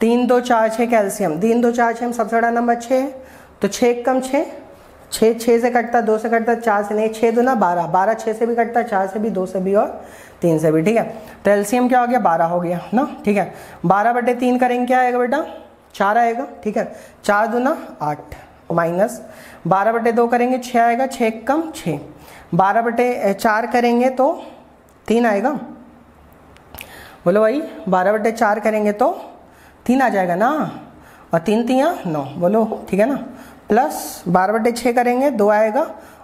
तीन दो चार छः का एलसीएम तीन दो चार छः सबसे बड़ा नंबर छः। है तो छः कम छः छः छः से कटता, दो से कटता, चार से नहीं छः दो ना बारह। बारह छः से भी कटता, चार से भी, दो से भी और तीन से भी, ठीक है? तो एलसीएम क्या हो गया? बारह हो गया, ना? ठीक है? बारह बटे तीन करेंगे, क्या आएगा बेटा? चार आएगा, ठीक है? चार दो ना आठ, माइनस। बारह बटे दो करेंगे छः आएगा छः कम छः बारह बटे चार करेंगे तो तीन आएगा। बोलो भाई, बारह बटे चार करेंगे तो तीन आ जाएगा ना? और तीन तिया नौ, बोलो, ठीक है ना? प्लस बारह बटे छः करेंगे, दो आएगा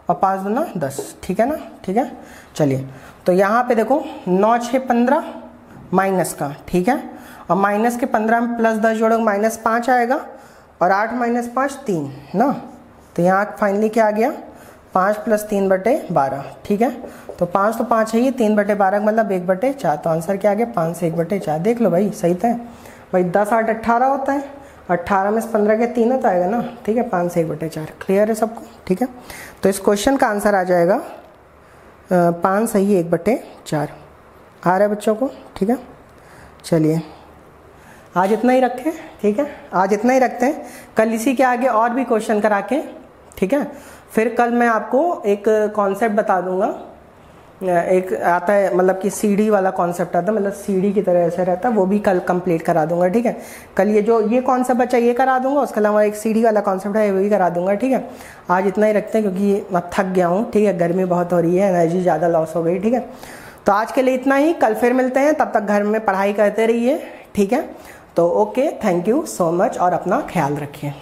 और पाँच दो ना दस। ठीक है ना? ठीक है? चलिए तो यहाँ पे देखो, नौ छः पंद्रह माइनस का, ठीक है? और माइनस के पंद्रह में प्लस दस जोड़ोगे, माइनस पाँच आएगा और आठ माइनस पाँच, तीन, ना? तो यहाँ फाइनली क्या आ गया? पाँच प्लस तीन बटे बारह, ठीक है? तो पाँच तो पाँच है ही, तीन बटे बारह का मतलब एक बटे चार। तो आंसर क्या आ गया? पाँच से एक बटे चार। देख लो भाई, सही था भाई दस आठ अट्ठारह होता है। अट्ठारह में से पंद्रह के तीन तो आएगा ना? ठीक है, पाँच से एक बटे चार। क्लियर है सबको? ठीक है? तो इस क्वेश्चन का आंसर आ जाएगा पाँच सही एक बटे चार। आ रहा है बच्चों को? ठीक है? चलिए। आज इतना ही रखें, ठीक है? आज इतना ही रखते हैं। कल इसी के आगे और भी क्वेश्चन करा के, ठीक है? फिर कल मैं आपको एक कॉन्सेप्ट बता दूँगा। एक आता है मतलब कि सीडी वाला कॉन्सेप्ट आता है मतलब सीडी की तरह ऐसे रहता है, वो भी कल कंप्लीट करा दूँगा, ठीक है? कल ये जो, ये कॉन्सेप्ट बच्चा ये करा दूँगा, उसके अलावा एक सीडी वाला कॉन्सेप्ट है, वो भी करा दूँगा, ठीक है? आज इतना ही रखते हैं, क्योंकि मैं थक गया हूँ, ठीक है? गर्मी बहुत हो रही है एनर्जी ज़्यादा लॉस हो गई, ठीक है? तो आज के लिए इतना ही, कल फिर मिलते हैं, तब तक घर में पढ़ाई करते रहिए, ठीक है? तो okay thank you so much और अपना ख्याल रखिए।